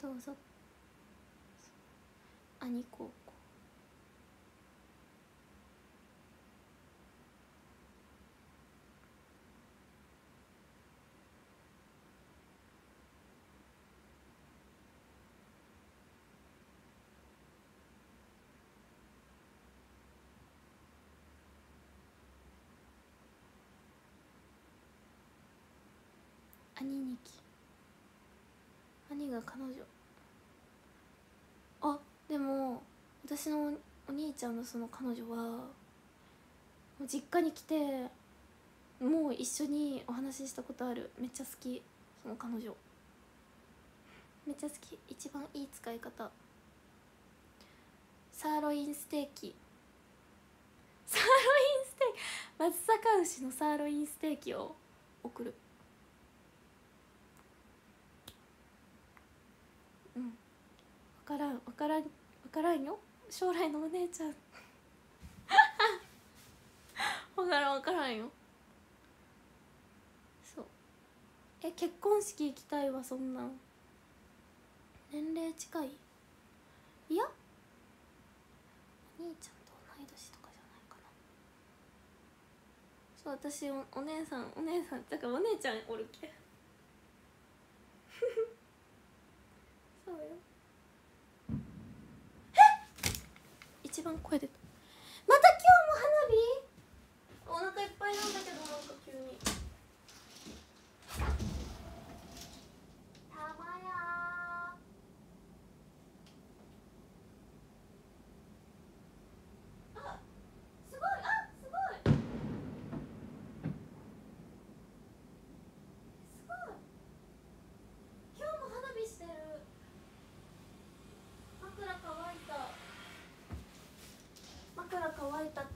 どうぞ。兄高校兄にき兄が彼女。あでも私のお兄ちゃんのその彼女はもう実家に来てもう一緒にお話ししたことある。めっちゃ好き。その彼女。めっちゃ好き。一番いい使い方。サーロインステーキ。サーロインステーキ。松阪牛のサーロインステーキを送るうん分からん分からん分からんよ。将来のお姉ちゃん。[LAUGHS] 分からん分からんよ。そう。え結婚式行きたいわそんなん。年齢近い？いや。お兄ちゃんと同い年とかじゃないかな。そう私おお姉さんお姉さんだからお姉ちゃんおるけ [LAUGHS] そうよえ一番声出た。また今日も花火？お腹いっぱいなんだけどなんか急にたまやあすごいあすごいすごい今日も花火してる枕乾いた枕乾いたって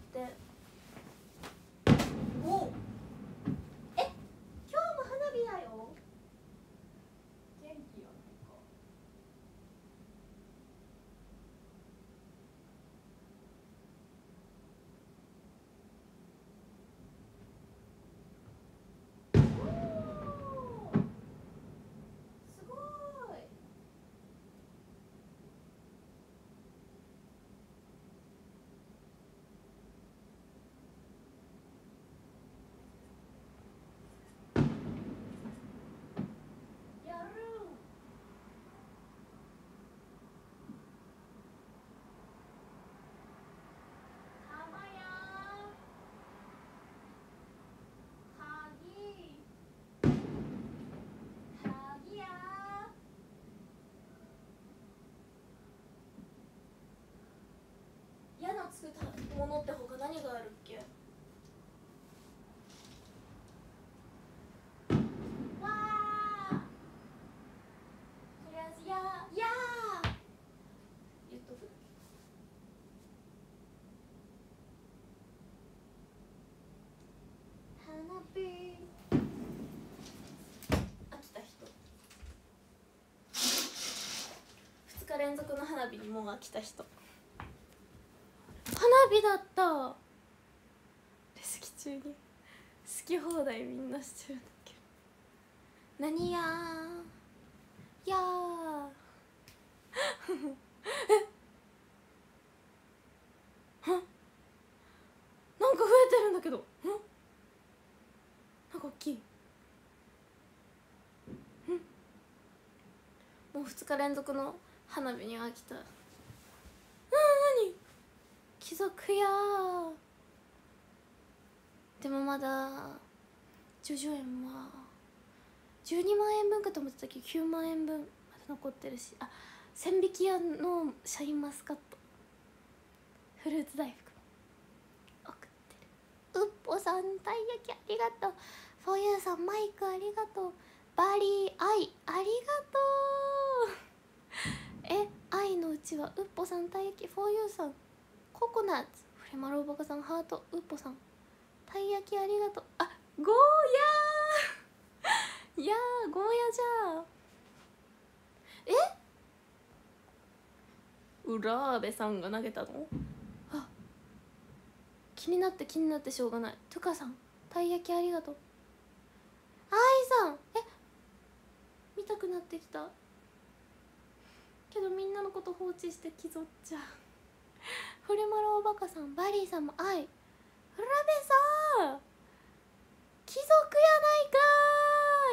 つくものって他何があるっけ？わー。とりあえずやー。やー。言っとく。花火。飽きた人。2日連続の花火にもう飽きた人花火だった。レスキ中に。好き放題みんなしてるんだけど。何やー。やー。[LAUGHS] え？[LAUGHS] はなんか増えてるんだけど。んなんか大きい。んもう2日連続の花火に飽きた貴族や。でもまだジョジョ円は12万円分かと思ってたけど9万円分まだ残ってるし。あ千匹屋のシャインマスカット。フルーツ大福。送ってる。うっぽさんたい焼きありがとう。フォーユーさんマイクありがとう。バリーアイありがとう。え愛のうちはうっぽさんたい焼きフォーユーさんココナッツフレマローバカさんハートうっぽさん。たい焼きありがとう。あゴーヤー。[LAUGHS] いやーゴーヤじゃあえ？浦部さんが投げたの？あ気になって気になってしょうがない。トゥカさんたい焼きありがとう。あいさんえ？見たくなってきた。けどみんなのこと放置して気取っちゃう。フレマロおバカさんバリーさんも愛浦部さん貴族やないか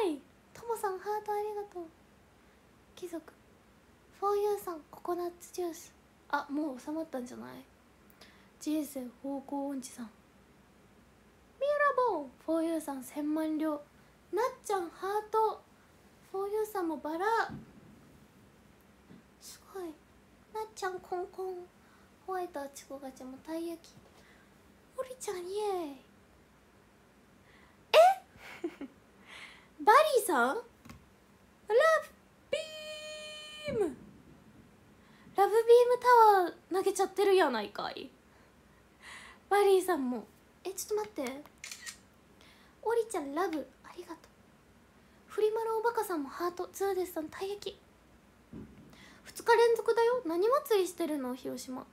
ーい。ともさんハートありがとう。貴族。フォーユーさんココナッツジュース。あもう収まったんじゃない？人生方向音痴さん。ミラボン。フォーユーさん千万両。なっちゃんハート。フォーユーさんもバラ。すごい。なっちゃんコンコン。ホワイトあちこがちゃもたい焼き。おりちゃんイエーイ。え？[LAUGHS] バリーさん？ラブビーム。ラブビームタワー投げちゃってるやないかい。バリーさんも。えちょっと待って。おりちゃんラブありがとう。フリマロおバカさんもハートツーデスさんたい焼き。2日連続だよ。何祭りしてるの？広島。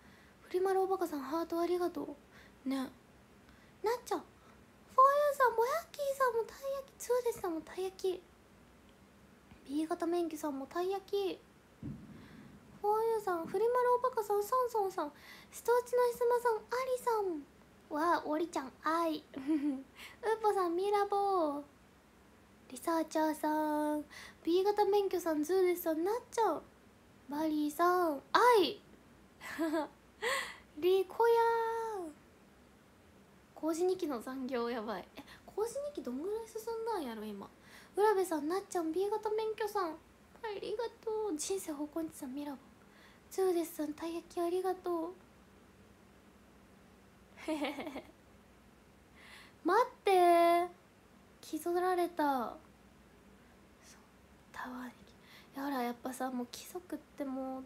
フリマロおバカさんハートありがとう。ね。なっちゃんフォーユーさんもヤッキーさんもたい焼き。ツーデスさんもたい焼き。B 型免許さんもたい焼き。フォーユーさんフリマロおバカさんソンソンさん。ストーチのひすまさんアリさん。わおりちゃん愛うっぽさんミラボー。リサーチャーさん。B 型免許さんズーデスさんなっちゃんバリーさん愛 [LAUGHS] リコヤー。工事2期の残業やばい。え工事2期どんぐらい進んだんやろ今。浦部さんなっちゃん B 型免許さん。ありがとう。人生方向にさんミラボズーデスさんたい焼きありがとう。へへへ待って。気取られた。そうタワーにやほらやっぱさもう貴族ってもう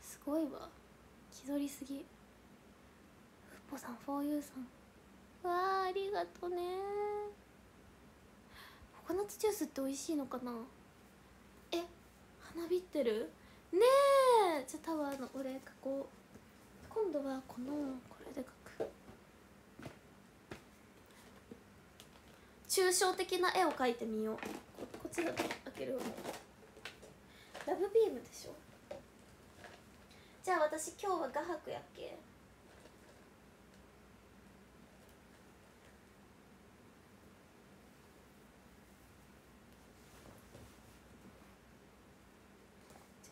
すごいわ。気取りすぎ。ふっぽさんフォーユーさん。わあありがとね。ココナッツジュースって美味しいのかな？え花火ってる？ねえ。じゃあタワーの上描こう。今度はこのこれで描く。抽象的な絵を描いてみよう。ここっちだと開けるラブビームでしょ？じゃあ私今日は画伯やっけ？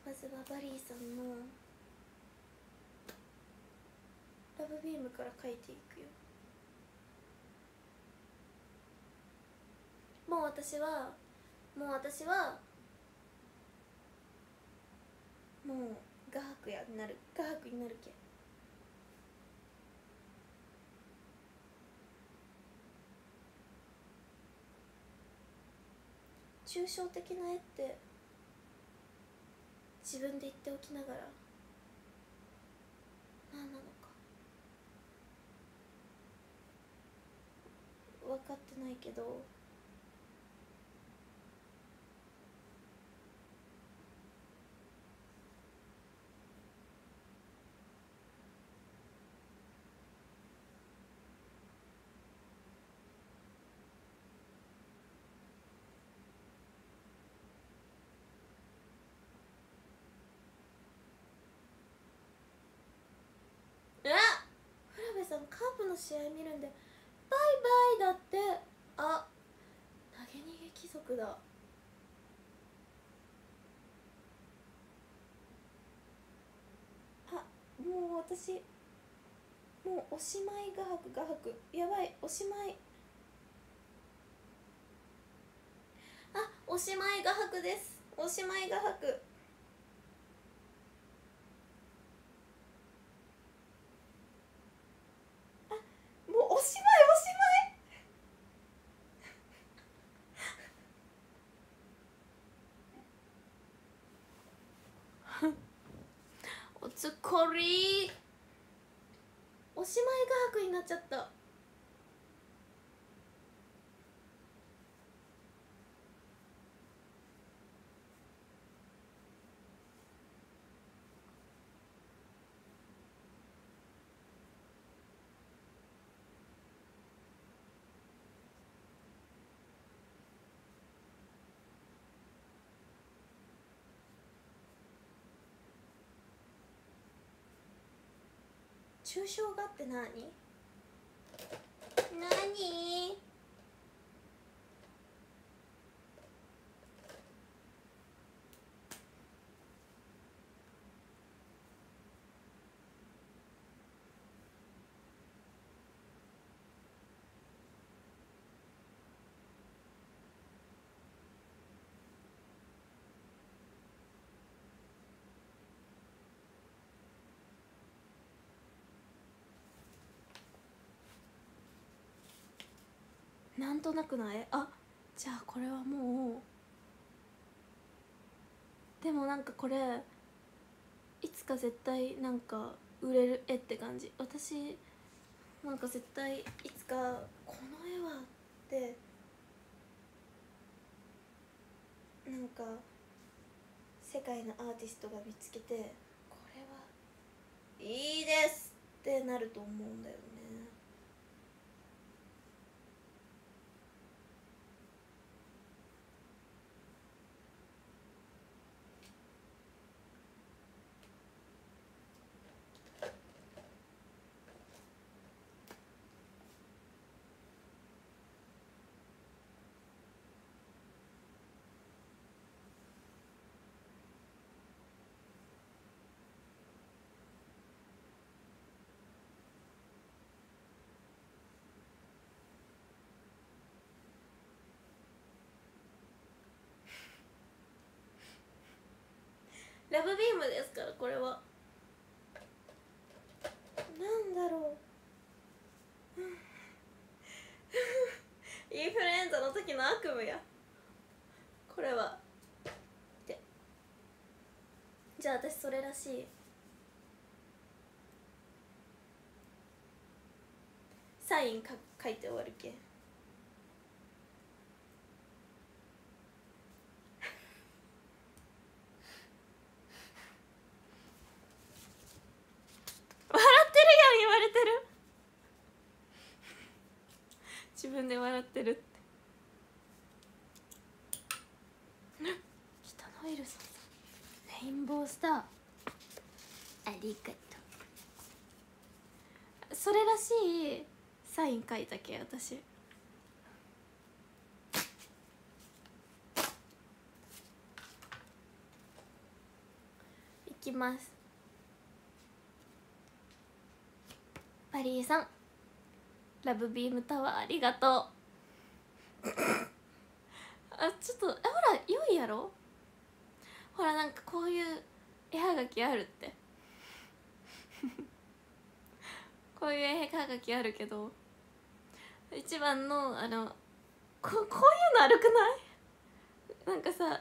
まずはバリーさんのラブビームから描いていくよ。もう私はもう私はもう画伯やなる画伯になるけ抽象的な絵って自分で言っておきながら何なのか。分かってないけど試合見るんでバイバイだって。あ投げ逃げ貴族だ。あもう私もうおしまい画伯画伯。やばいおしまい。あおしまい画伯です。おしまい画伯もうおしまいおしまいおつこりおしまい画伯になっちゃった。抽象画って何？何？なんとなくないあじゃあこれはもう。でもなんかこれいつか絶対なんか売れる絵って感じ。私なんか絶対いつかこの絵はってなんか世界のアーティストが見つけてこれはいいですってなると思うんだよねラブビームですからこれは。なんだろう。[LAUGHS] インフルエンザの時の悪夢や。これは。で。じゃあ私それらしい。サインか書いて終わるけ笑ってるやん言われてる自分で笑ってるって北野エルさんレインボースターありがとう。それらしいサイン書いたけ私。いきます。パリーさん。ラブビームタワーありがとう。あちょっとあほら良いやろ？ほらなんかこういう絵はがきあるって。こういう絵はがきあるけど一番のあのここういうの悪くない？なんかさ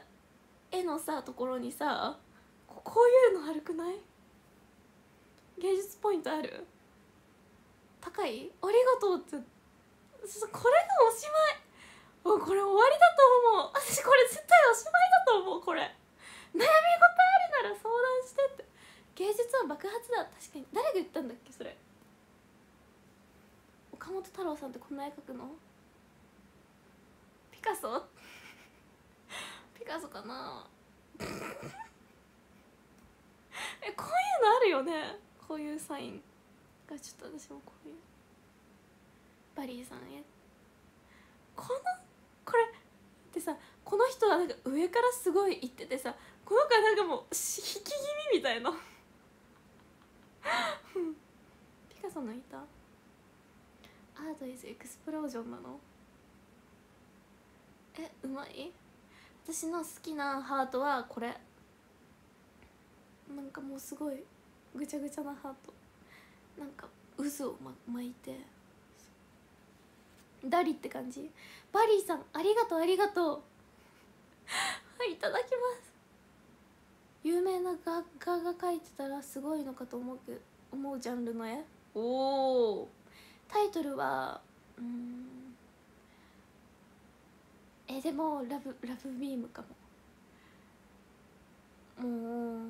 絵のさところにさこういうの悪くない？芸術ポイントある？高い？ありがとうってこれがおしまい。あこれ終わりだと思う。私これ絶対おしまいだと思うこれ。悩み事あるなら相談してって。芸術は爆発だ。確かに。誰が言ったんだっけそれ。岡本太郎さんってこんな絵描くの？ピカソ？[LAUGHS] ピカソかな？[LAUGHS] えこういうのあるよね。こういうサインがちょっと私もこういう。バリーさんへ。この？これ。ってさこの人はなんか上からすごい言っててさこの子なんかもう引き気味みたいな。ピカソのいた？アートイズエクスプロージョンなの？えうまい？私の好きなハートはこれ。なんかもうすごいぐちゃぐちゃなハート。なんか渦を、ま、巻いて。ダリって感じ。バリーさんありがとうありがとう。はいいただきます。有名な画家が描いてたらすごいのかと思うけ思うジャンルの絵？おおタイトルはうん。えでもラブラブビームかも。もう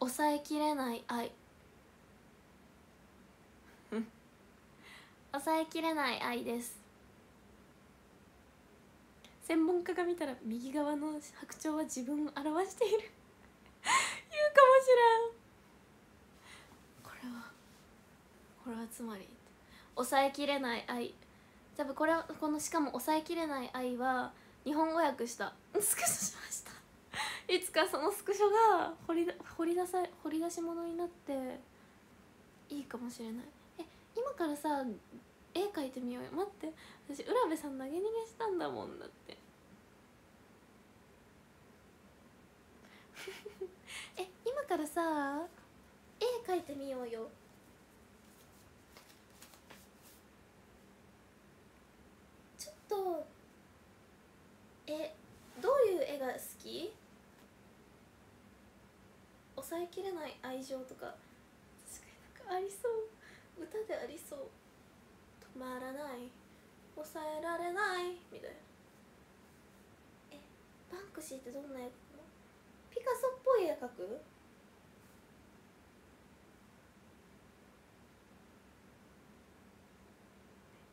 抑えきれない愛。抑えきれない愛です専門家が見たら右側の白鳥は自分を表している。[LAUGHS] 言うかもしれん。これはこれはつまり抑えきれない愛。多分これはこのしかも抑えきれない愛は日本語訳した。スクショしました。いつかそのスクショが掘り掘り出さ掘り出し物になっていいかもしれない。え今からさ絵描いてみようよ。待って。私浦部さん投げ逃げしたんだもんだって。[LAUGHS] え今からさ絵描いてみようよ。ちょっとえどういう絵が好き？抑えきれない愛情とか。確かになんかありそう。歌でありそう。止まらない。抑えられない。みたいな。えバンクシーってどんな絵描くのピカソっぽい絵描く？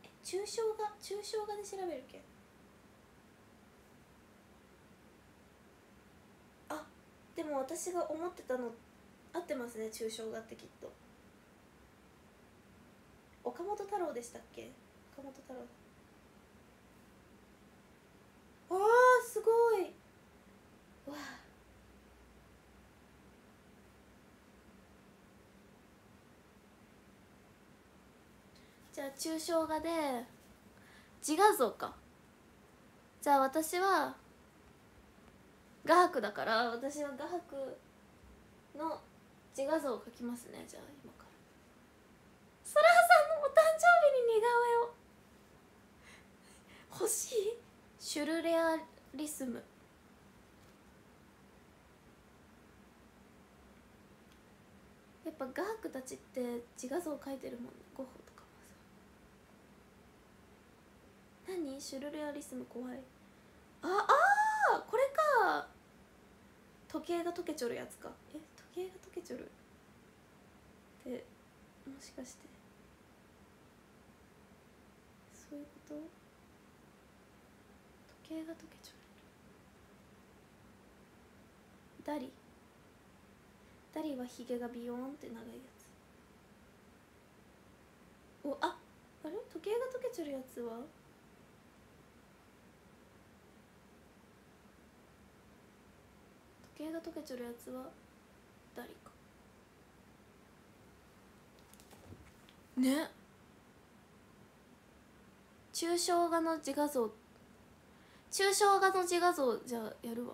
え抽象画？抽象画で調べるけ？あでも私が思ってたの合ってますね抽象画ってきっと。岡本太郎でしたっけ？岡本太郎。あーすごい。わあじゃあ抽象画で自画像か。じゃあ私は画伯だから私は画伯の自画像を描きますねじゃあ今からそら顔絵を。欲しい？シュルレアリスム。やっぱ画伯たちって自画像描いてるもんね。ゴッホとかもさ。何？シュルレアリスム怖い。ああー！これか！時計が溶けちょるやつか。え？時計が溶けちょる？ってもしかしてそういうこと時計が溶けちょる。ダリ。ダリはヒゲがビヨーンって長いやつ。おああれ？時計が溶けちょるやつは？時計が溶けちょるやつは？誰か。ね。っ抽象画の自画像。抽象画の自画像じゃあやるわ。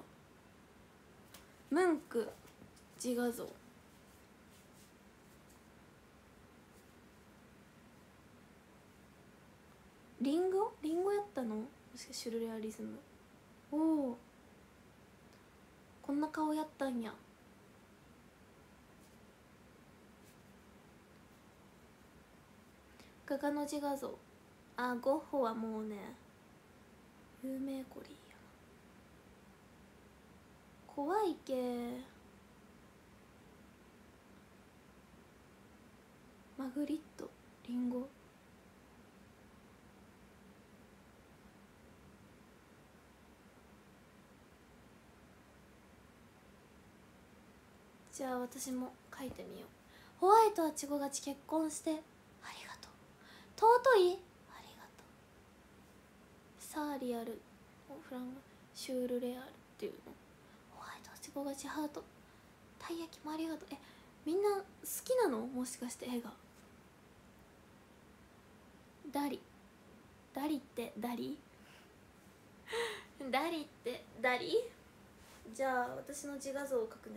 ムンク自画像。リンゴ？リンゴやったの？シュルレアリズム。おおこんな顔やったんや。画家の自画像。あゴッホはもうね有名コリーやな怖いけマグリットリンゴ。じゃあ私も書いてみよう。ホワイトはチゴガチ結婚してありがとう。尊い？サーリアルフランシュールレアルっていうの。ホワイトチゴガチハート。たい焼きもありがとう。えみんな好きなの？もしかして絵が。ダリ。ダリってダリ？ダリってダリ？じゃあ私の自画像を描くね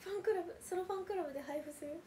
ファンクラブソロファンクラブで配布する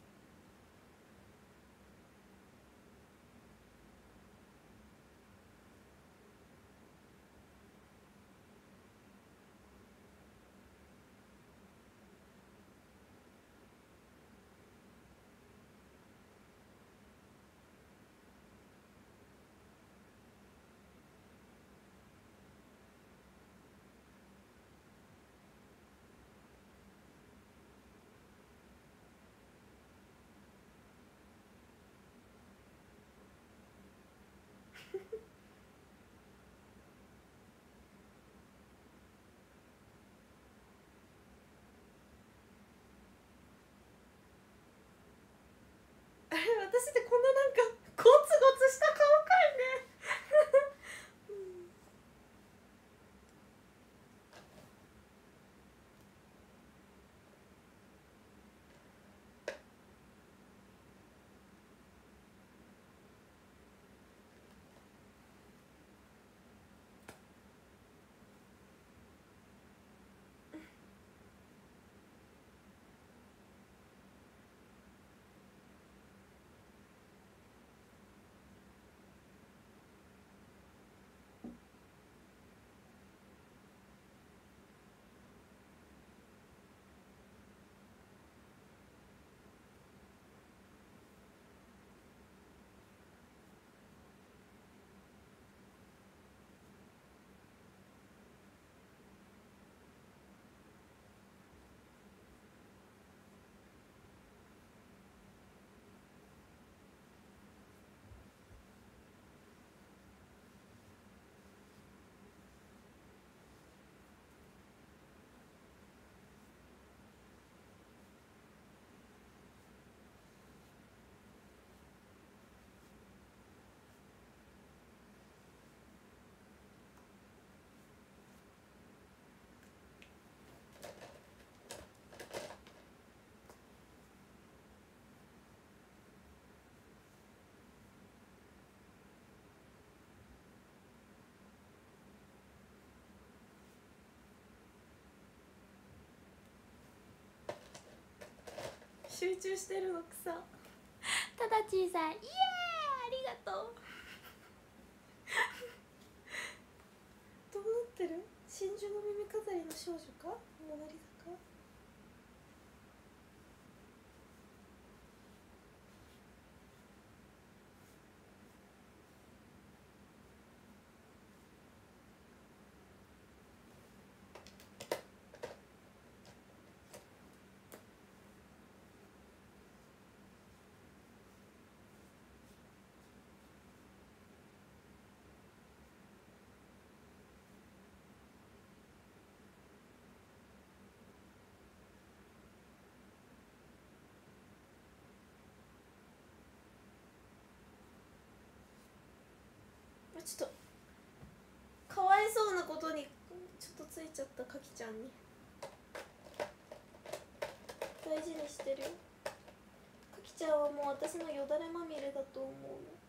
集中してるの草。ただ小さい。イエーイありがとう。[LAUGHS] どうなってる？真珠の耳飾りの少女か？モナリザかちょっとかわいそうなことにちょっとついちゃったかきちゃんに。大事にしてるよ。かきちゃんはもう私のよだれまみれだと思うの。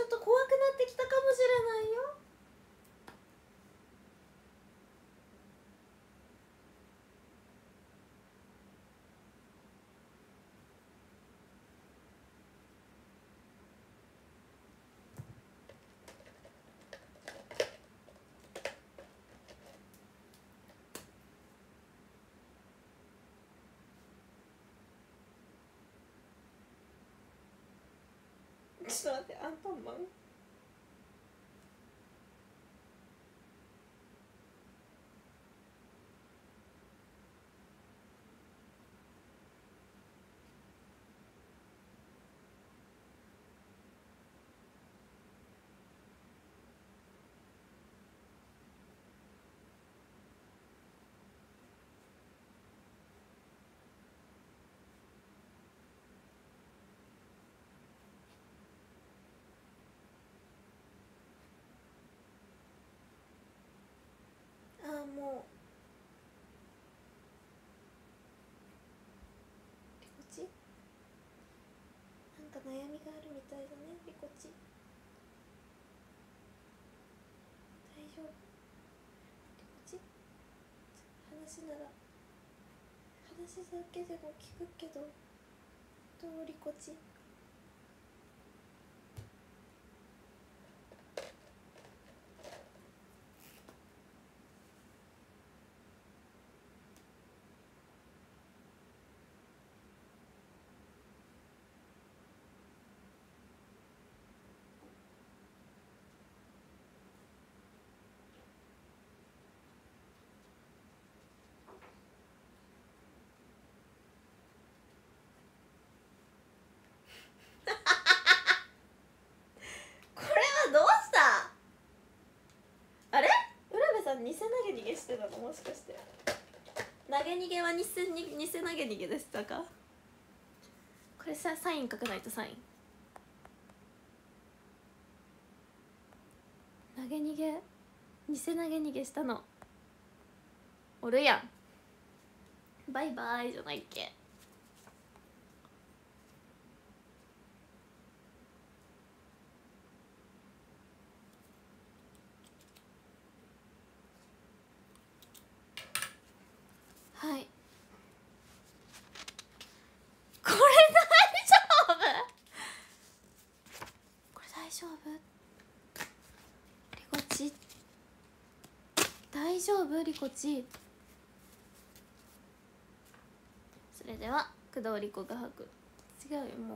ちょっと怖くなってきたかもしれないよ。ちょっと待ってアンパンマンあーもうリコチなんか悩みがあるみたいだねリコチ話なら話だけでも聞くけど通りこっちこれはどうしたあれ浦部さん偽投げ逃げしてたのもしかして投げ逃げは偽に偽投げ逃げでしたか？これさサイン書かないとサイン。投げ逃げ偽投げ逃げしたの。おるやん。バイバイじゃないっけはいこれ大丈夫これ大丈夫リコチ大丈夫リコチそれでは工藤リコが吐く違うよも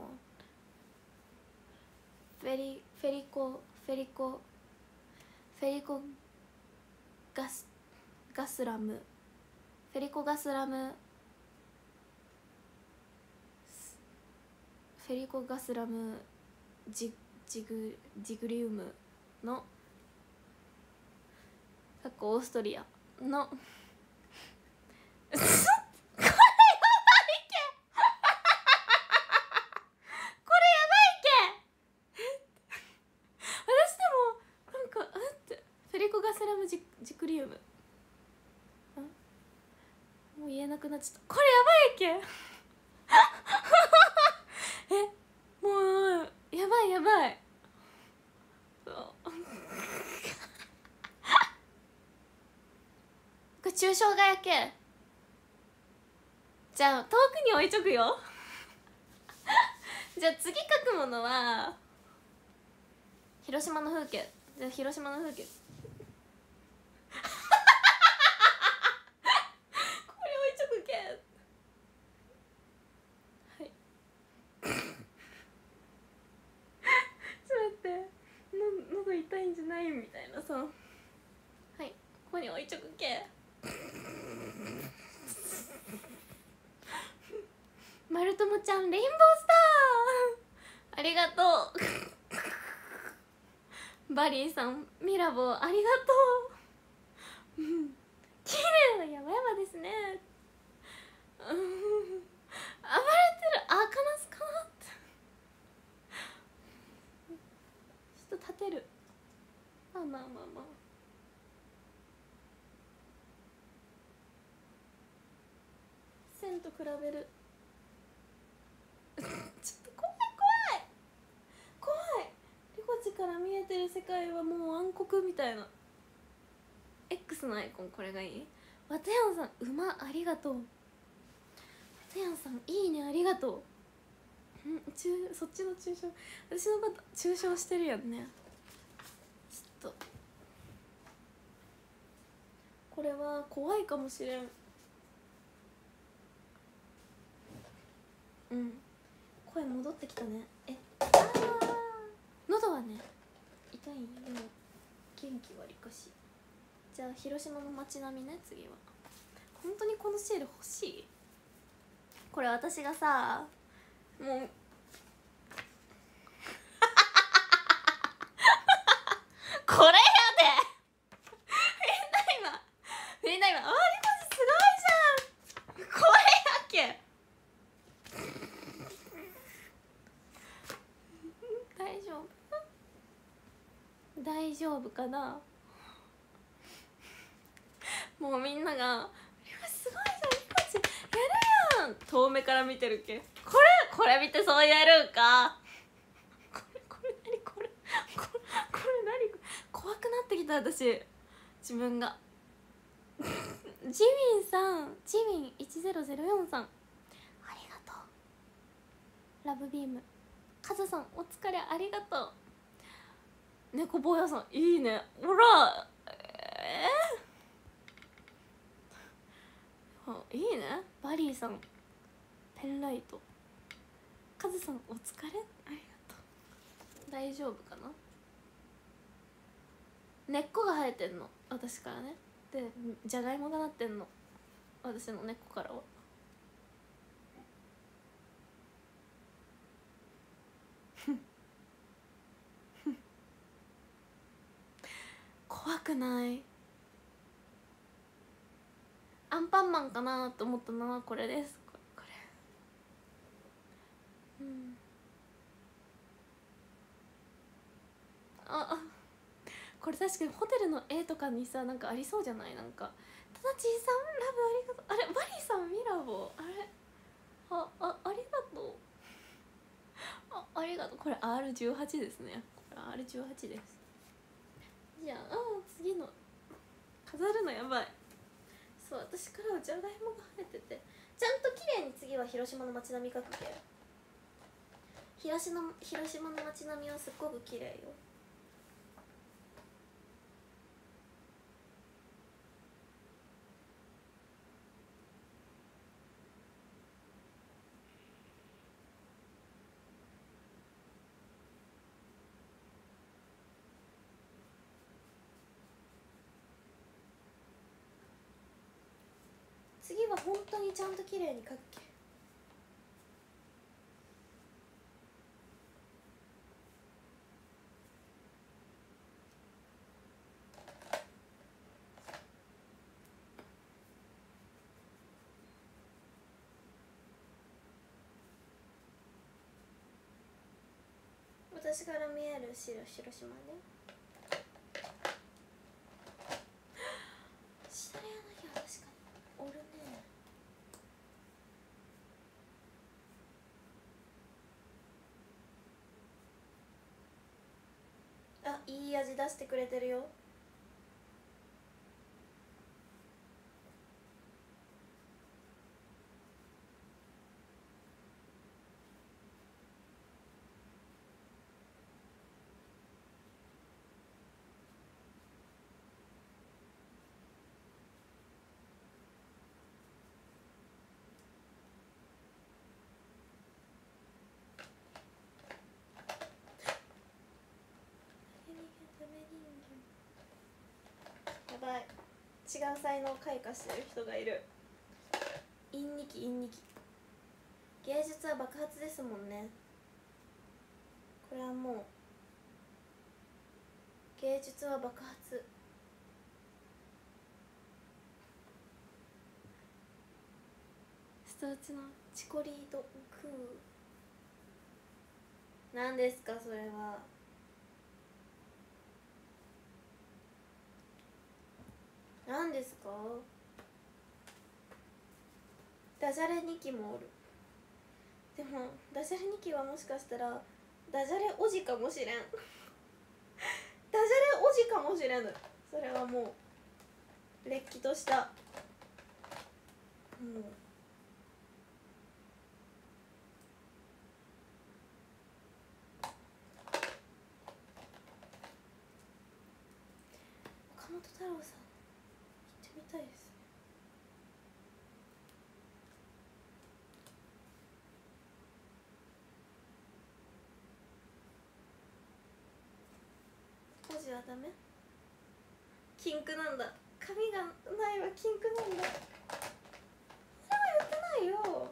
うフェリフェリコフェリコフェリコガスガスラムフェリコガスラムフェリコガスラムジジグジグリウムのかっこオーストリア。の。[LAUGHS] これやばいけ。これやばいけ。私でもなんかあって。フェリコガスラムジジクリウム。あ？もう言えなくなっちゃった。これやばいけえもうやばいやばいそうこれけ。じゃあ遠くに置いとくよ。[LAUGHS] じゃあ次書くものは広島の風景。じゃあ広島の風景。これ置いとくけはい。ちょっと待って。の喉痛いんじゃない？みたいなさ。はい。ここに置いとくけまるともちゃんレインボースター。ありがとう。バリーさんミラボー。ありがとう。うん綺麗な山々ですね。暴れてるあカナスかなって。ちょっと立てる。まあまあまあまあ。線と比べる。ちょっと怖い怖い怖いリコチから世界はもう暗黒みたいな。X のアイコンこれがいい？わたやんさん馬ありがとう。わたやんさんいいねありがとう。ん中そっちの抽象。私のこと抽象してるやんね。ちょっと。これは怖いかもしれん。うん。声戻ってきたね。えあー。喉はね痛いでも元気わりかし。じゃあ広島の街並みね次は。本当にこのシール欲しい？これ私がさもう [LAUGHS] これやでみんな今みんな今あリコスすごいじゃんこれやっけ大丈夫夫かな。もうみんなが「リコすごいじゃんリコちやるやん!」遠目から見てるけこれこれ見てそうやるんか。これこれ何これ。これこれ何怖くなってきた私。自分が。ジミンさんジミン1004さん。ありがとう。ラブビーム。カズさんお疲れありがとう。猫坊やさんいいね。ほらえー、いいね。バリーさんペンライト。カズさんお疲れ。ありがとう。大丈夫かな？根っこが生えてんの。私からね。でじゃがいもがなってんの。私の根っこからは。怖くない？アンパンマンかなと思ったのはこれです。これこれ。うん。ああこれ確かにホテルの絵とかにさなんかありそうじゃない？なんか「ただちーさんラブありがとう」あれバリーさんミラボ？あれ？ああありがとう。あありがとう。これ R18 ですね。これ R18 です。じゃあ次の。飾るのやばい。そう私からはじゃがいもが生えてて。ちゃんと綺麗に次は広島の街並み描くけ東の広島の街並みはすっごく綺麗よ次は本当にちゃんと綺麗に描くけ私から見える白広島ね下でやなきゃ確かにおるねあいい味出してくれてるよやばい違う才能を開花してる人がいる。陰二期陰二期芸術は爆発ですもんね。これはもう芸術は爆発。スターチのチコリードクー。何ですかそれは。何ですか？ダジャレ2期もおる。でもダジャレ2期はもしかしたらダジャレおじかもしれん。[LAUGHS] ダジャレおじかもしれぬ。それはもうれっきとした。もう。岡本太郎さん。みたいですね。文字はダメ？禁句なんだ。髪がないは禁句なんだ。それは言ってないよ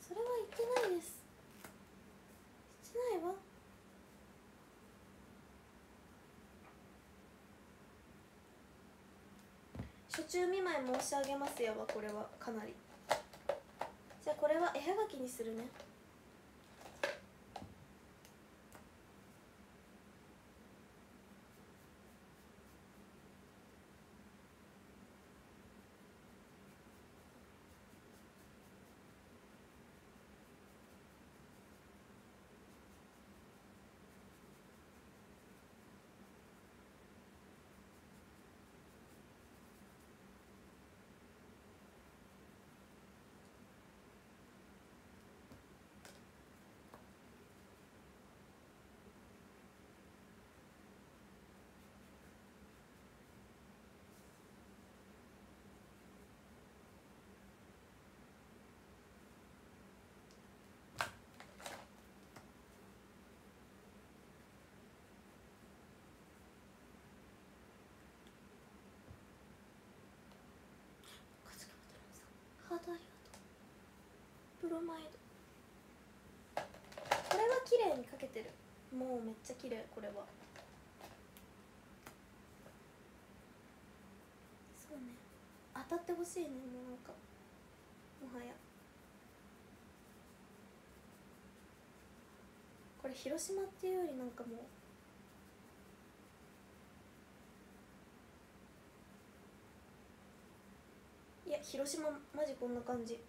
それは言ってないです言ってないわ初中見舞い申し上げますやわこれは。かなり。じゃあこれは絵はがきにするねハートありがとうプロマイドこれは綺麗に描けてる。もうめっちゃ綺麗これは。そうね。当たってほしいねもうなんか。もはや。これ広島っていうよりなんかもう。いや広島マジこんな感じ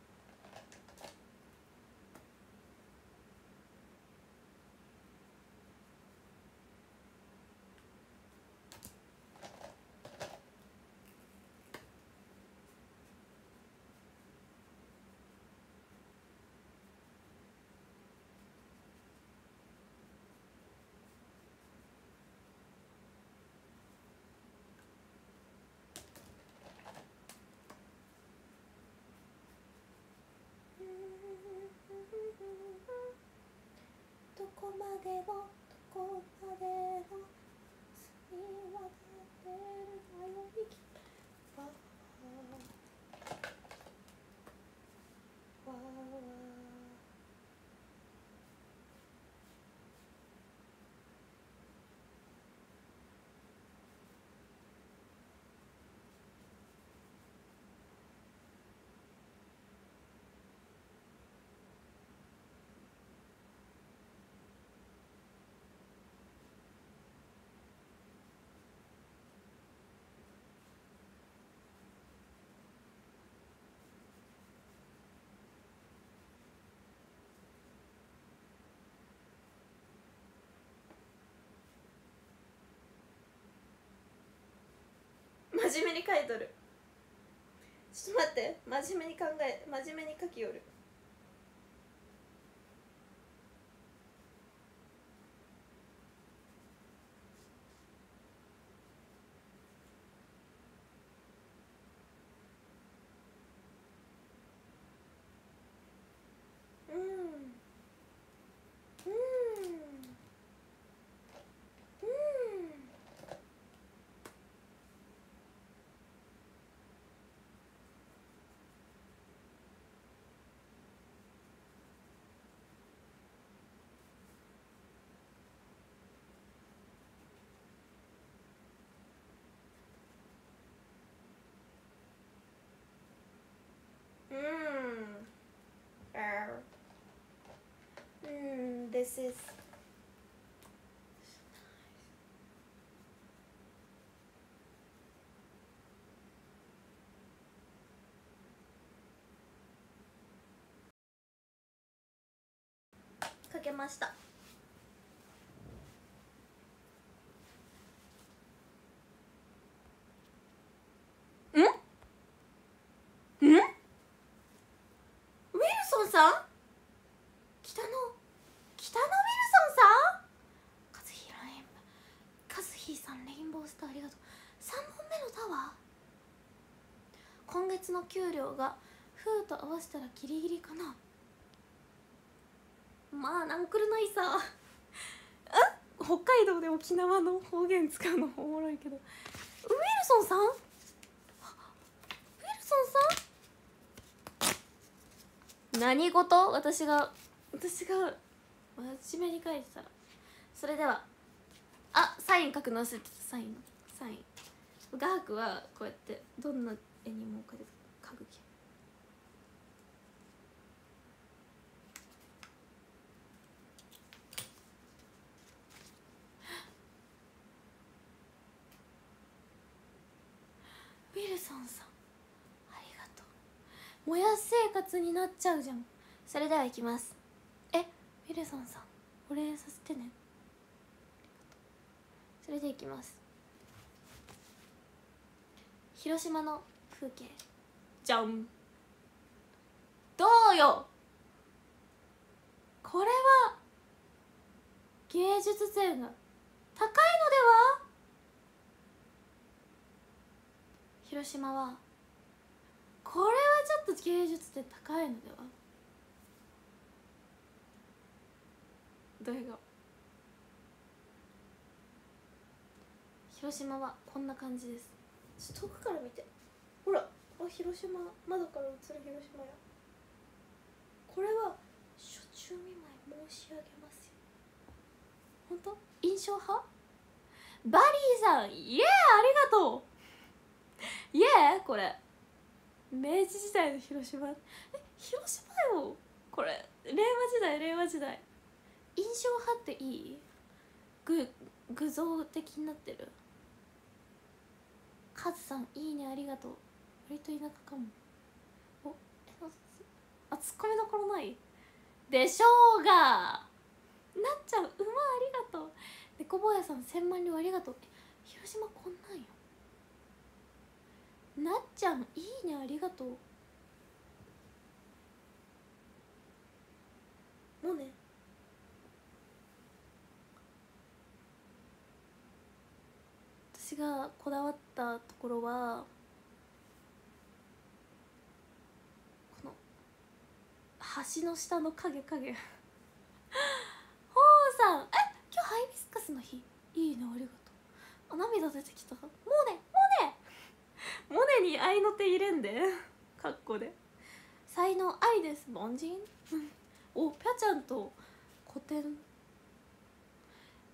どこまでもどこまでも澄み渡ってるのよ生きわわわわわ真面目に書いとる。ちょっと待って真面目に考え真面目に書きよる。this is かけました。ん？ん？ウィルソンさん？北の？北のウィルソンさんカズヒーレインカズヒさんレインボースターありがとう。3本目のタワー。今月の給料がフーと合わせたらギリギリかな。まあなんくるないさ。北海道で沖縄の方言使うのおもろいけど。ウィルソンさん？ウィルソンさん？何事？私が私が真面目に書いてたら。それではあサイン書くの忘れてた。サイン。サイン。画伯はこうやってどんな絵にもこうやって書くけウィルソンさん。ありがとう。もやし生活になっちゃうじゃん。それではいきます。ウィルソンさんお礼させてね。それでいきます。広島の風景。じゃん。どうよ。これは芸術性が高いのでは？広島はこれはちょっと芸術って高いのでは？どれが。広島はこんな感じです。ちょっと遠くから見て。ほらあ広島窓から映る広島や。これは初中見舞い申し上げますよ。本当？印象派？バリーさんイエーありがとう！イエーこれ。明治時代の広島？え広島よ！これ。令和時代令和時代。印象派っていい？具具像的になってる？カズさんいいねありがとう。割と田舎かも。おえあツッコミどころない？でしょうが！なっちゃう。馬ありがとう。猫坊やさん千万両ありがとう広島こんなんよ。なっちゃんいいねありがとう。もうね私がこだわったところはこの橋の下の影影。[LAUGHS] ほうさんえ今日ハイビスカスの日？いいねありがとうあ涙出てきた。モネモネモネに愛の手入れんで。かっこで。才能ありです凡人。[LAUGHS] おぴゃちゃんと古典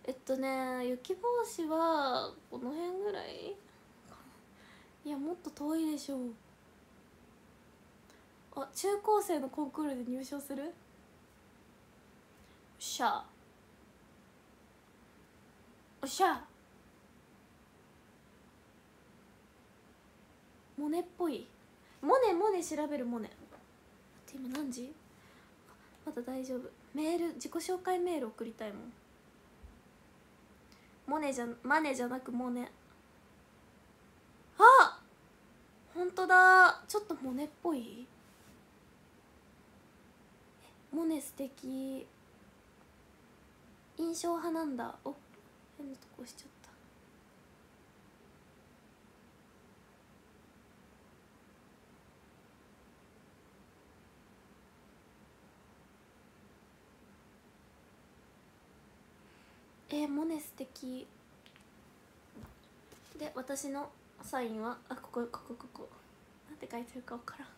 えっとね雪帽子はこの辺ぐらいいやもっと遠いでしょう。あ中高生のコンクールで入賞する？よっしゃ。おっしゃ。モネっぽい。モネモネ調べるモネ。って今何時？まだ大丈夫。メール自己紹介メール送りたいもん。モネじゃマネじゃなくモネ。あ本当だ。ちょっとモネっぽい？モネ素敵。印象派なんだ。お変なとこ押しちゃった。えー、モネ素敵。で私のサインはあここここここ。なんて書いてるか分からん。